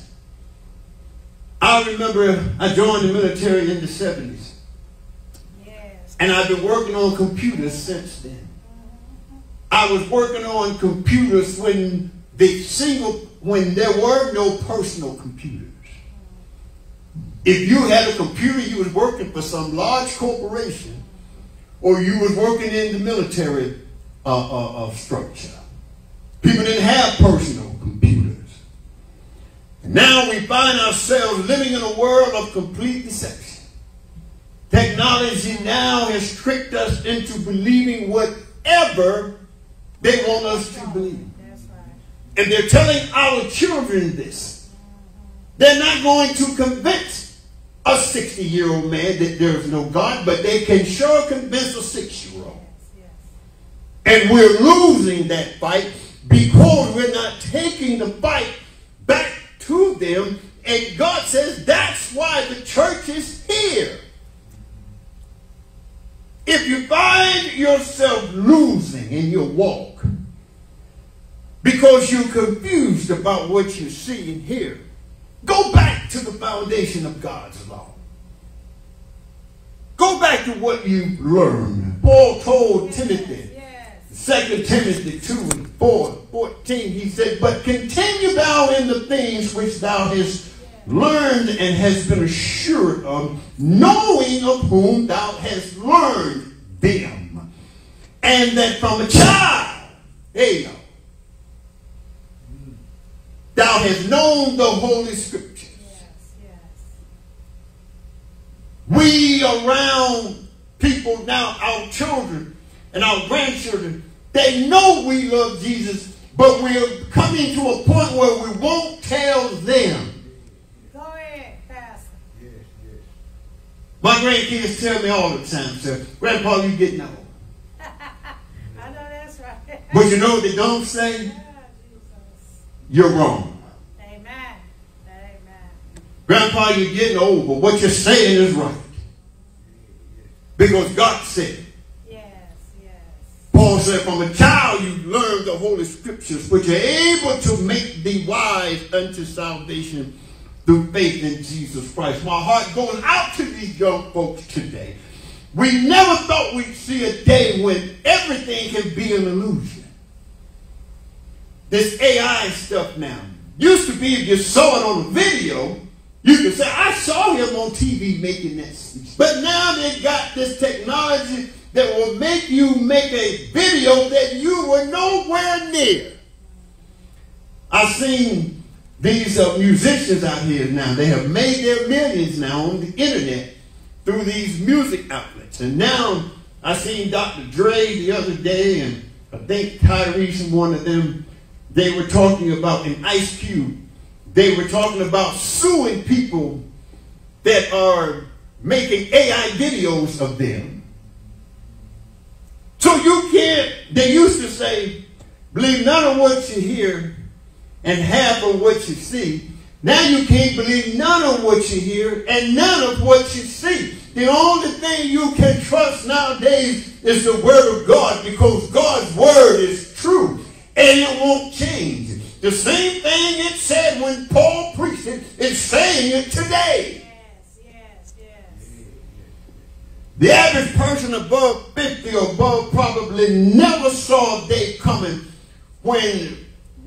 I remember I joined the military in the 70s, Yes. and I've been working on computers since then. I was working on computers when the single when there were no personal computers. If you had a computer, you was working for some large corporation, or you was working in the military uh, uh, uh, structure. People didn't have personal computers. And now we find ourselves living in a world of complete deception. Technology now has tricked us into believing whatever they want us to believe. And they're telling our children this. They're not going to convince a 60 year old man that there is no God, but they can sure convince a six year old. And we're losing that fight because we're not taking the fight back to them And God says that's why the church is here. If you find yourself losing in your walk because you're confused about what you see and hear, go back to the foundation of God's law. Go back to what you've learned. Paul told Timothy. 2 Timothy 2 and 4, 14, he said, But continue thou in the things which thou hast learned and hast been assured of, knowing of whom thou hast learned them. And that from a child, hey, thou hast known the Holy Scriptures. Yes. Yes. We around people now, our children and our grandchildren, they know we love Jesus, but we're coming to a point where we won't tell them. Go ahead, Pastor. Yes, yes. My grandkids tell me all the time, sir, Grandpa, you getting old. *laughs* I know that's right. But you know what they don't say? Yeah, you're wrong. Amen. Amen. Grandpa, you're getting old, but what you're saying is right. Because God said it. Yes. Yes. Paul said, from a child you learn the Holy Scriptures, which are able to make thee wise unto salvation through faith in Jesus Christ. My heart goes out to these young folks today. We never thought we'd see a day when everything can be an illusion. This AI stuff now. Used to be if you saw it on a video, you could say, I saw him on TV making that speech. But now they got this technology that will make you make a video that you were nowhere near. I've seen these uh, musicians out here now. They have made their millions now on the internet through these music outlets. And now I seen Dr. Dre the other day, and I think Tyrese and one of them, they were talking about an Ice Cube. They were talking about suing people that are making AI videos of them. So you can't, they used to say, believe none of what you hear and half of what you see. Now you can't believe none of what you hear and none of what you see. The only thing you can trust nowadays is the word of God because God's word is true and it won't change. The same thing it said when Paul preached it, it's saying it today. Yes. Yes. Yes. The average person above 50 or above probably never saw a day coming when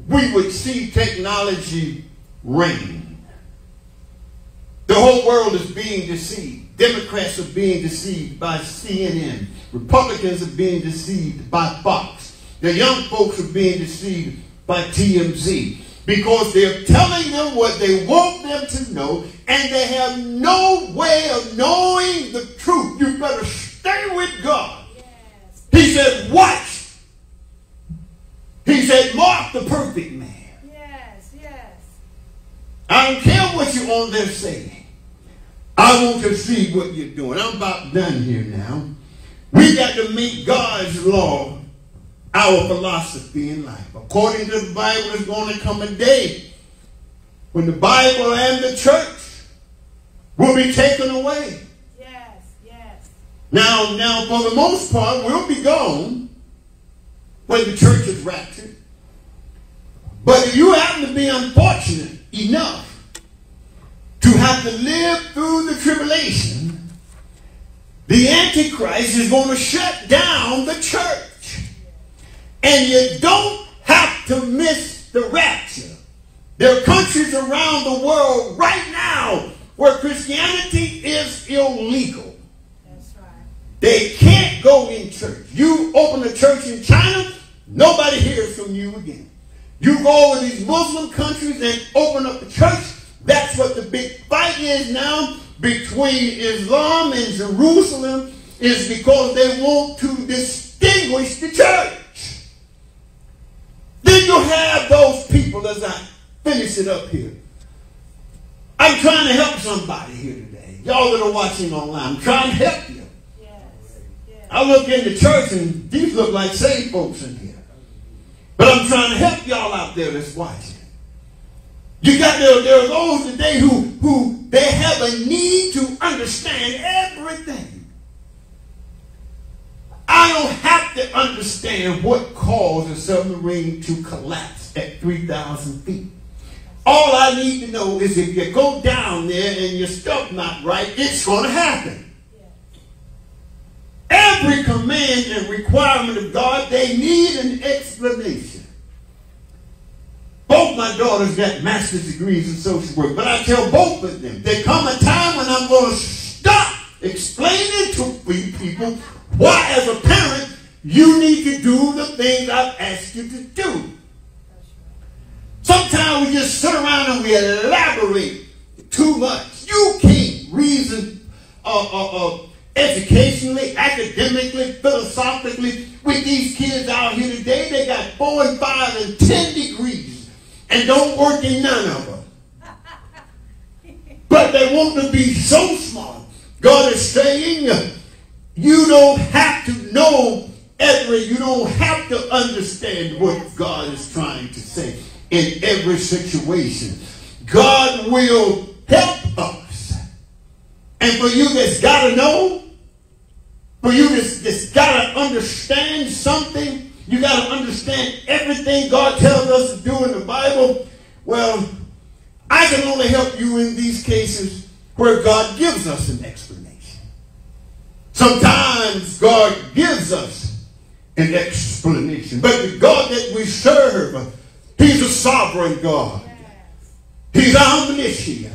we would see technology reign. The whole world is being deceived. Democrats are being deceived by CNN. Republicans are being deceived by Fox. The young folks are being deceived by TMZ because they're telling them what they want them to know and they have no way of knowing the truth. You better stay with God. Yes. He said, watch. He said, mark the perfect man. Yes. Yes. I don't care what you're on there saying. I want to see what you're doing. I'm about done here now. We got to meet God's law our philosophy in life. According to the Bible, there's going to come a day when the Bible and the church will be taken away. Yes. Yes. Now, now, for the most part, we'll be gone when the church is raptured. But if you happen to be unfortunate enough to have to live through the tribulation, the Antichrist is going to shut down the church. And you don't have to miss the rapture. There are countries around the world right now where Christianity is illegal. That's right. They can't go in church. You open a church in China, nobody hears from you again. You go over these Muslim countries and open up a church. That's what the big fight is now between Islam and Jerusalem is because they want to distinguish the church. Have those people as I finish it up here. I'm trying to help somebody here today. Y'all that are watching online, I'm trying to help you. Yes. Yes. I look in the church and these look like saved folks in here. But I'm trying to help y'all out there that's watching. You got there, there are those today who, who they have a need to understand everything. I don't have to understand what caused a submarine to collapse at 3,000 feet. All I need to know is if you go down there and your stuff not right, it's going to happen. Every command and requirement of God, they need an explanation. Both my daughters got master's degrees in social work, but I tell both of them, there come a time when I'm going to stop explaining to people why, as a parent, you need to do the things I've asked you to do. Sometimes we just sit around and we elaborate too much. You can't reason uh, uh, uh, educationally, academically, philosophically with these kids out here today. They got four and five and ten degrees and don't work in none of them. But they want to be so smart. God is saying you don't have to know every, you don't have to understand what God is trying to say in every situation. God will help us. And for you that's got to know, for you that's, that's got to understand something, you got to understand everything God tells us to do in the Bible. Well, I can only help you in these cases where God gives us an explanation. Sometimes God gives us an explanation. But the God that we serve, He's a sovereign God. He's omniscient.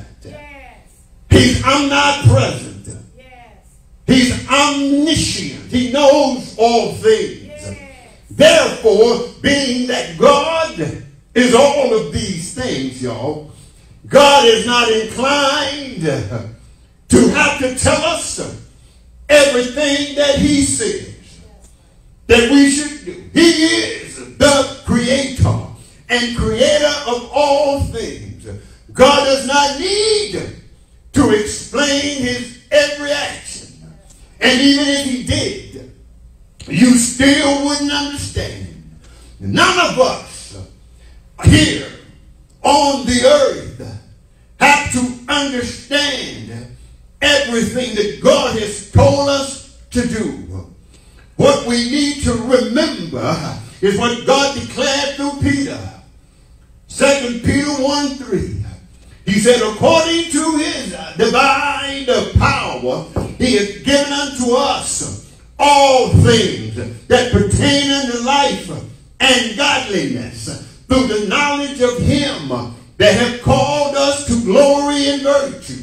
He's omnipresent. He's omniscient. He knows all things. Therefore, being that God is all of these things, y'all, God is not inclined to have to tell us everything that He says that we should do. He is the creator and creator of all things. God does not need to explain his every action. And even if he did, you still wouldn't understand. None of us here on the earth have to understand everything that God has told us to do. What we need to remember is what God declared through Peter. 2 Peter 1 3. He said, according to his divine power, he has given unto us all things that pertain unto life and godliness through the knowledge of him that have called us to glory and virtue.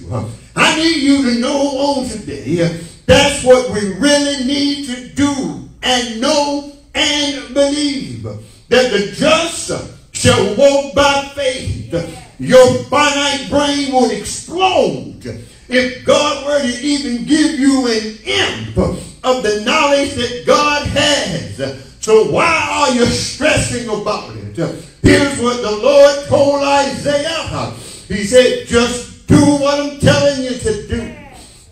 I need you to know on today, that's what we really need to do and know and believe that the just shall walk by faith. Your finite brain will explode if God were to even give you an imp of the knowledge that God has. So why are you stressing about it? Here's what the Lord told Isaiah. He said, just do what I'm telling you to do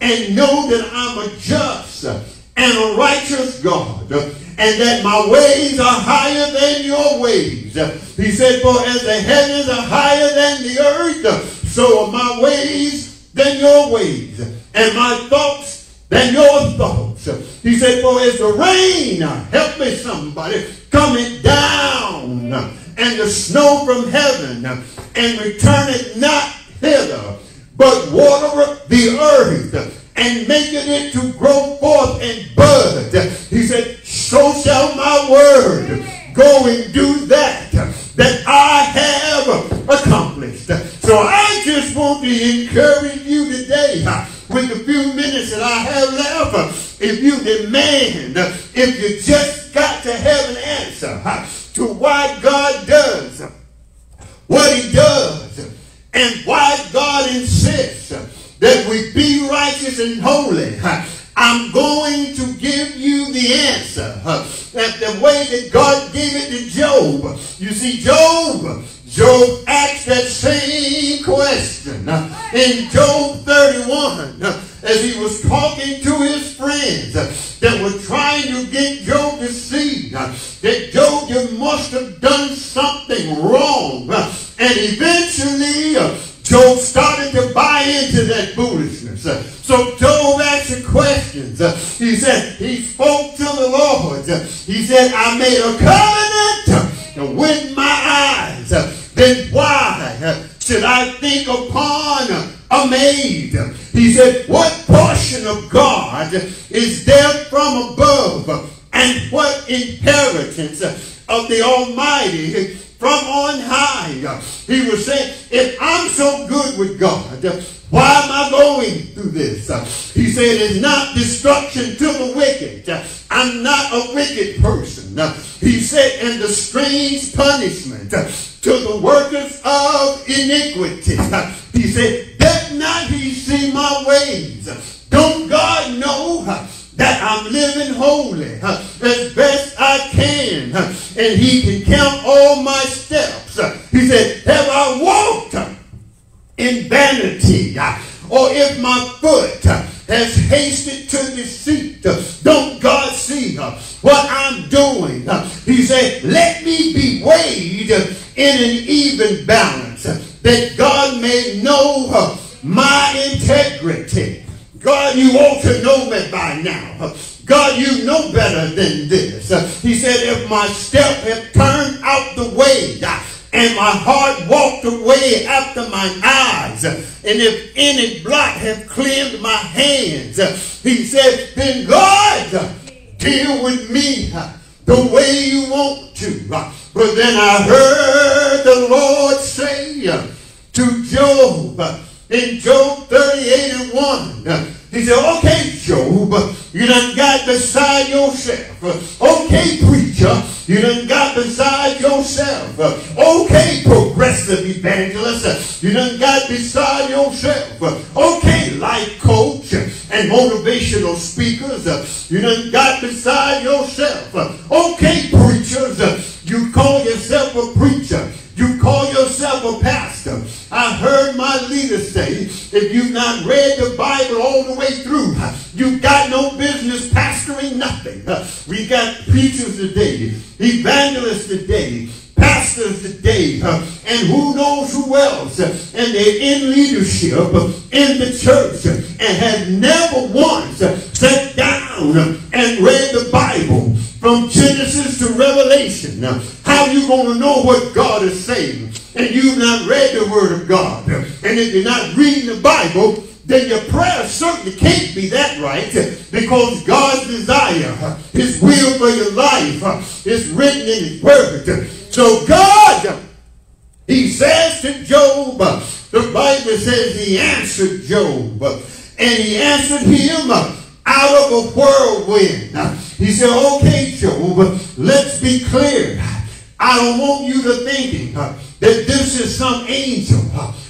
and know that I'm a just and a righteous God and that my ways are higher than your ways. He said, For as the heavens are higher than the earth, so are my ways than your ways, and my thoughts than your thoughts. He said, For as the rain, help me somebody, coming down, and the snow from heaven, and return it not hither, but water the has hasted to deceit, don't God see uh, what I'm doing? Uh, he said, let me be weighed in an even balance, that God may know uh, my integrity. God, you ought to know me by now. God, you know better than this. He said, if my step have turned out the way, and my heart walked away after my eyes, and if any blot have cleansed my hands, he said, then God, deal with me the way you want to. But then I heard the Lord say to Job, in Job 38 and 1. He said, okay, Job, you done got beside yourself. Okay, preacher, you done got beside yourself. Okay, progressive evangelist, you done got beside yourself. Okay, life coach and motivational speakers, you done got beside yourself. Okay, preachers, you call yourself a preacher. You call yourself a pastor. I heard my leader say, if you've not read the Bible all the way through, you've got no business pastoring nothing. We got preachers today, evangelists today, pastors today, uh, and who knows who else, uh, and they're in leadership uh, in the church and have never once sat down and read the Bible from Genesis to Revelation. How you going to know what God is saying? And you've not read the Word of God. And if you're not reading the Bible, then your prayer certainly can't be that right because God's desire, His will for your life is written in His Word. So God, He says to Job, the Bible says He answered Job, and He answered him out of a whirlwind. He said, okay, Job, let's be clear. I don't want you to thinking that this is some angel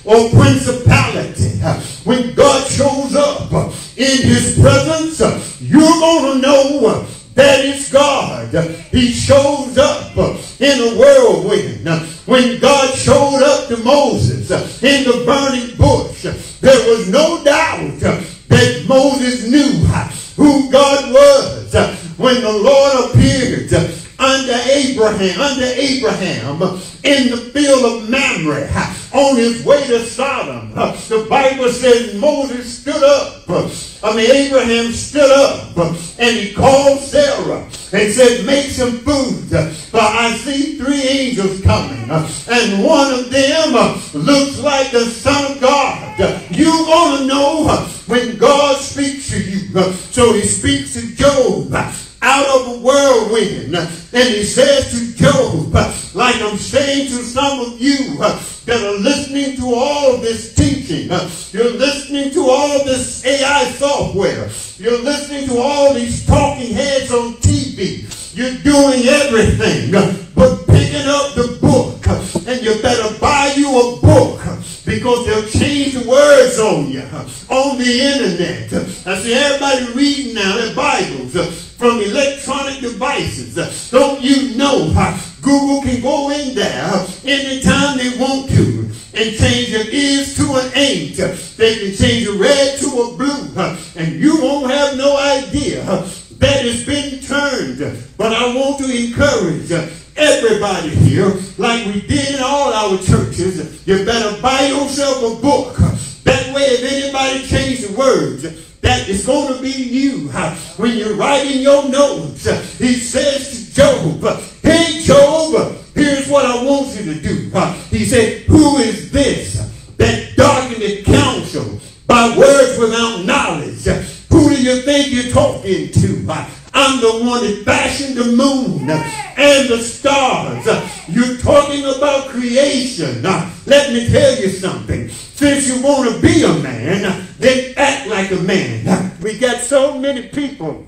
or principality. When God shows up in his presence, you're going to know that it's God. He shows up in a whirlwind. When God showed up to Moses in the burning bush, there was no doubt that Moses knew who God was when the Lord appeared under Abraham, under Abraham in the field of Mamre on his way to Sodom. The Bible says Moses stood up. I mean, Abraham stood up and he called Sarah and said, make some food. For I see three angels coming and one of them looks like the Son of God. You're going to know when God speaks to you. So he speaks to Job out of a whirlwind. And he says to Job, like I'm saying to some of you that are listening to all this teaching, you're listening to all this AI software, you're listening to all these talking heads on TV, you're doing everything but picking up the book. And you better buy you a book because they'll change the words on you on the internet. I see everybody reading now their Bibles from electronic devices. Don't you know how Google can go in there anytime they want to and change your ears to an ain't. They can change a red to a blue. And you won't have no idea that it's been turned. But I want to encourage everybody here, like we did in all our churches, you better buy yourself a book that way, if anybody changes words that is going to be you when you're writing your notes. He says to Job, Hey, Job, here's what I want you to do. He said, Who is this that darkened the counsel by words without knowledge? Who do you think you're talking to? I'm the one that fashioned the moon and the stars. You're talking about creation. Let me tell you something. Since you want to be a man, then act like a man. We got so many people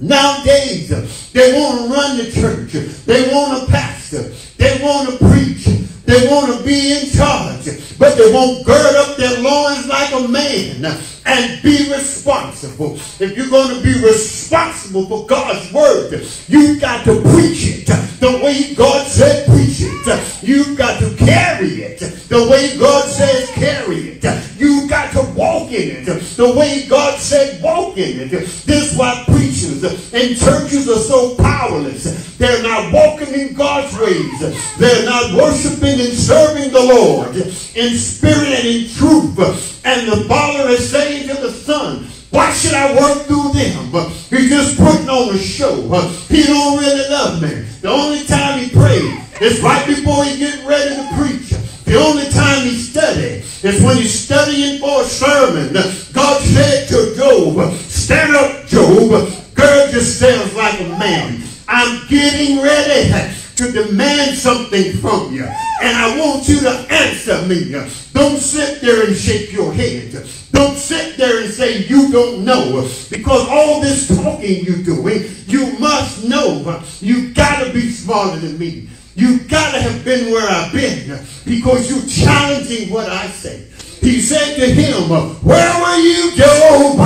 nowadays. They want to run the church. They want to pastor. They want to preach. They want to be in charge. But they won't gird up their loins like a man and be responsible. If you're going to be responsible for God's word, you've got to preach it the way God said preach it. You've got to carry it the way God says carry it. You've got to walk in it the way God said walk in it. This is why preachers and churches are so powerless. They're not walking in God's ways. They're not worshiping and serving the Lord in spirit and in truth. And the Father is saying to the Son, why should I work through them? He's just putting on a show. He don't really love me. The only time he prays is right before he get ready to preach. The only time he studies is when he's studying for a sermon. God said to Job, stand up, Job. Gird yourself like a man. I'm getting ready to demand something from you. And I want you to answer me. Don't sit there and shake your head. Don't sit there and say you don't know. Because all this talking you're doing, you must know. You got to be smarter than me. You got to have been where I've been because you're challenging what I say. He said to him, where were you, Job,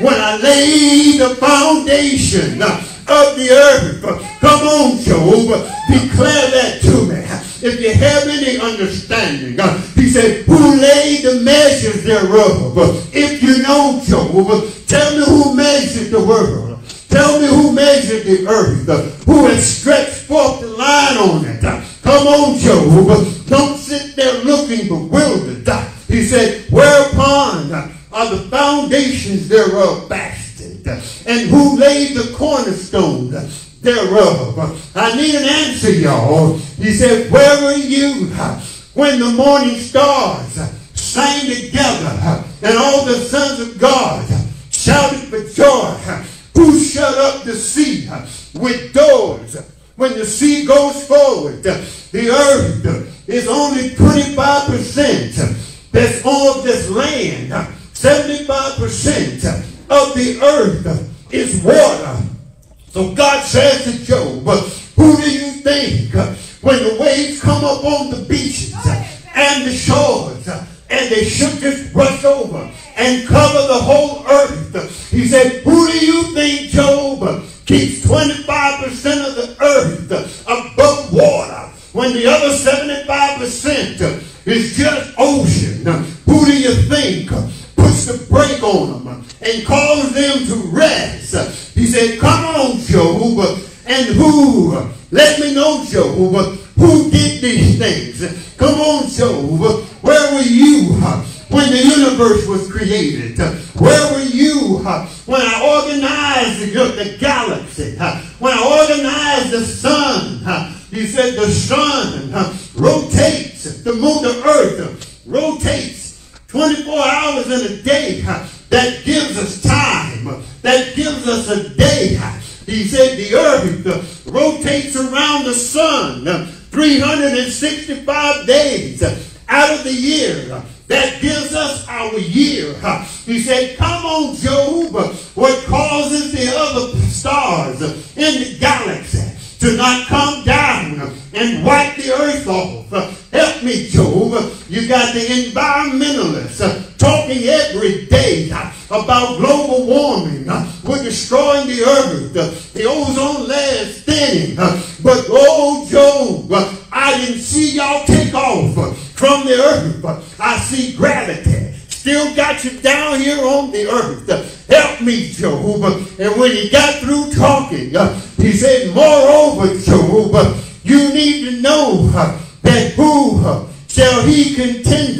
when I laid the foundation of the earth. Come on, Job. Declare that to me. If you have any understanding, he said, who laid the measures thereof? If you know, Job, tell me who measured the world. Tell me who measured the earth, who has stretched forth the line on it. Come on, Job. Don't sit there looking bewildered. He said, whereupon are the foundations thereof bashed? And who laid the cornerstone thereof. I need an answer, y'all. He said, where were you when the morning stars sang together and all the sons of God shouted for joy? Who shut up the sea with doors when the sea goes forward? The earth is only 25% that's on this land. 75% of the earth is water. So God says to Job, who do you think uh, when the waves come up on the beaches uh, and the shores uh, and they should just rush over and cover the whole earth? He said, who do you think, Job, keeps 25% of the earth above water when the other 75% is just ocean? Who do you think puts the brake on them and cause them to rest. He said, come on, Job, and who? Let me know, Job, who did these things? Come on, Job, where were you when the universe was created? Where were you when I organized the, the galaxy? When I organized the sun? He said the sun rotates, the moon, the earth rotates 24 hours in a day that gives us time, that gives us a day. He said the earth rotates around the sun 365 days out of the year. That gives us our year. He said, come on, Job, what causes the other stars in the galaxy to not come down and wipe the earth off. Help me, Job. You got the environmentalists talking every day about global warming. We're destroying the earth. The ozone layer is thinning. But, oh, Job, I didn't see y'all take off from the earth. I see gravity still got you down here on the earth. Help me, Jehovah. And when he got through talking, uh, he said, Moreover, Jehovah, you need to know uh, that who uh, shall he contend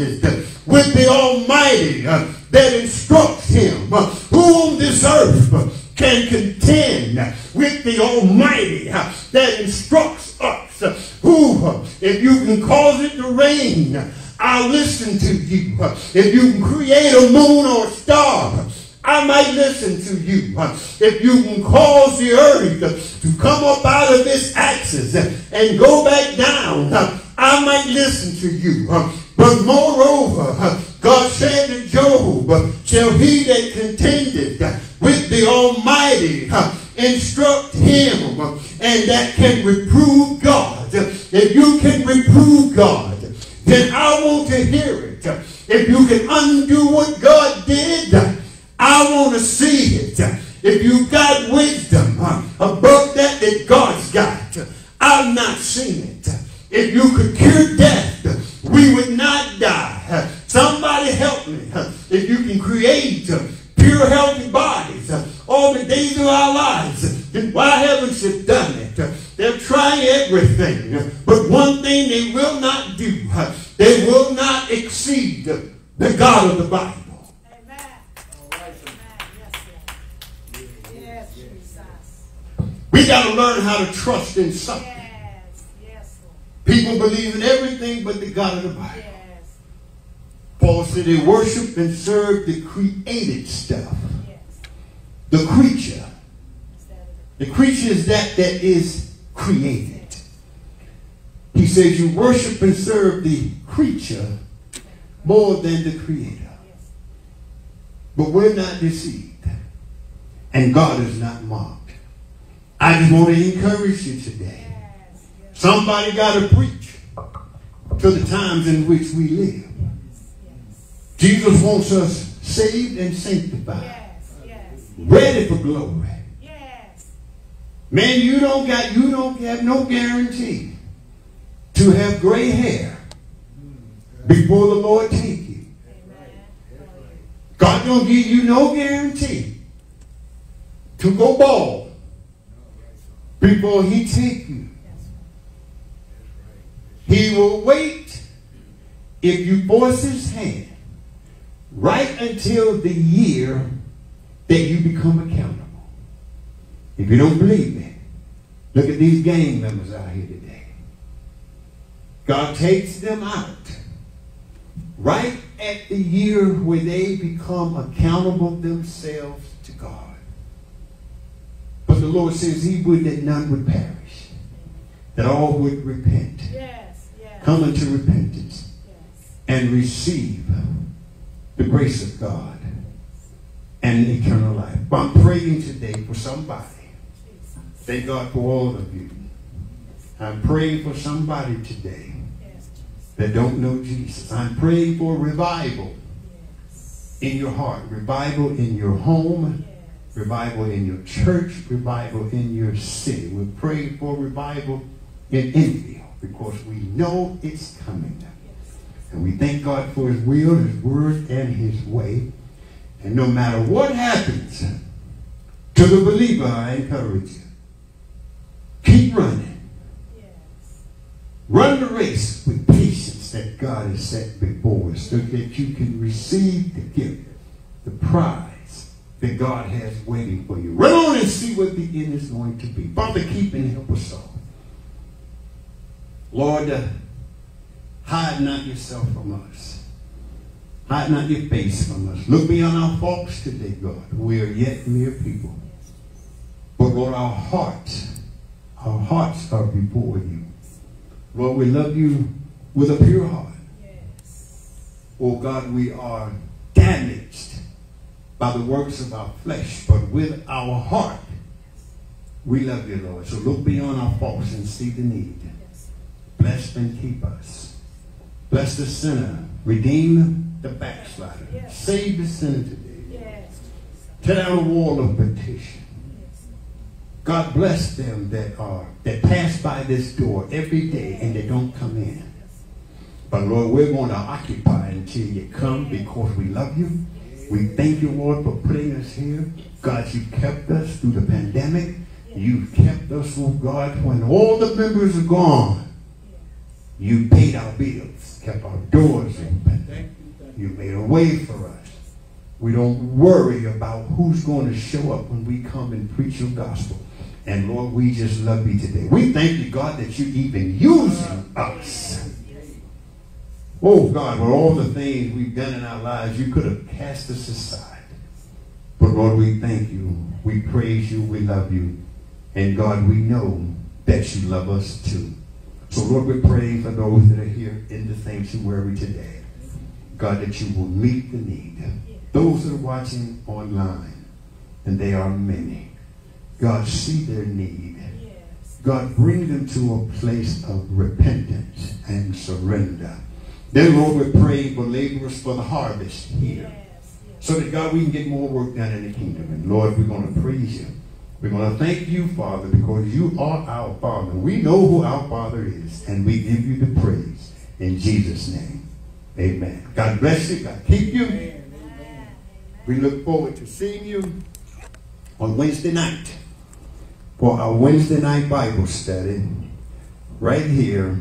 with the Almighty that instructs him? who on this earth can contend with the Almighty that instructs us? Who, if you can cause it to rain, I'll listen to you. If you can create a moon or a star, I might listen to you. If you can cause the earth to come up out of this axis and go back down, I might listen to you. But moreover, God said to Job, shall he that contended with the Almighty instruct him and that can reprove God. If you can reprove God, then I want to hear it. If you can undo what God did, I want to see it. If you got wisdom uh, above that that God's got, I've not seen it. If you could cure death, we would not die. Somebody help me. If you can create uh, pure, healthy bodies uh, all the days of our lives, then why haven't you done it? They'll try everything, but one thing they will not do, they will not exceed the God of the Bible. We got to learn how to trust in something. Yes, yes, People believe in everything but the God of the Bible. Yes. Paul said they worship and serve the created stuff. The creature. The creature is that that is created. He says you worship and serve the creature more than the creator. But we're not deceived. And God is not mocked. I just want to encourage you today. Somebody got to preach to the times in which we live. Jesus wants us saved and sanctified. Ready for glory. Yes. Man, you don't got you don't have no guarantee to have gray hair before the Lord take you. God don't give you no guarantee to go bald before he take you. He will wait if you force his hand right until the year that you become accountable. If you don't believe me, look at these gang members out here today. God takes them out right at the year where they become accountable themselves to God. But the Lord says he would that none would perish, that all would repent. Yes, yes. Come unto repentance yes. and receive the grace of God and eternal life. But I'm praying today for somebody. Thank God for all of you. I'm praying for somebody today that don't know Jesus. I'm praying for revival in your heart, revival in your home, revival in your church, revival in your city. We're praying for revival in India because we know it's coming. And we thank God for his will, his word, and his way. And no matter what happens to the believer, I encourage you. Keep running. Run the race with patience that God has set before us so that you can receive the gift, the prize that God has waiting for you. Run on and see what the end is going to be. Father, keep and help us all. Lord, uh, hide not yourself from us. Hide not your face from us. Look beyond our faults today, God. We are yet mere people. But Lord, our hearts, our hearts are before you. Lord, we love you with a pure heart. Yes. Oh God, we are damaged by the works of our flesh, but with our heart, we love you, Lord. So look beyond our faults and see the need. Bless and keep us. Bless the sinner. Redeem the backslider. Yes. Save the sinner today. Yes. Tear down the wall of petition. God bless them that are that pass by this door every day and they don't come in. But Lord, we're going to occupy until you come because we love you we thank you, Lord, for putting us here. God, you kept us through the pandemic. You kept us, oh God, when all the members are gone. You paid our bills, kept our doors open. You made a way for us. We don't worry about who's going to show up when we come and preach your gospel. And Lord, we just love you today. We thank you, God, that you're even using us. Oh, God, with all the things we've done in our lives, you could have cast us aside. But Lord, we thank you. We praise you. We love you. And God, we know that you love us too. So Lord, we're praying for those that are here in the sanctuary today. God, that you will meet the need. Those that are watching online, and they are many. God, see their need. God, bring them to a place of repentance and surrender. Then, Lord, we're praying for laborers for the harvest here. So that, God, we can get more work done in the kingdom. And, Lord, we're going to praise you. We're going to thank you, Father, because you are our Father. We know who our Father is, and we give you the praise. In Jesus' name, amen. God bless you. God keep you. We look forward to seeing you on Wednesday night for our Wednesday night Bible study right here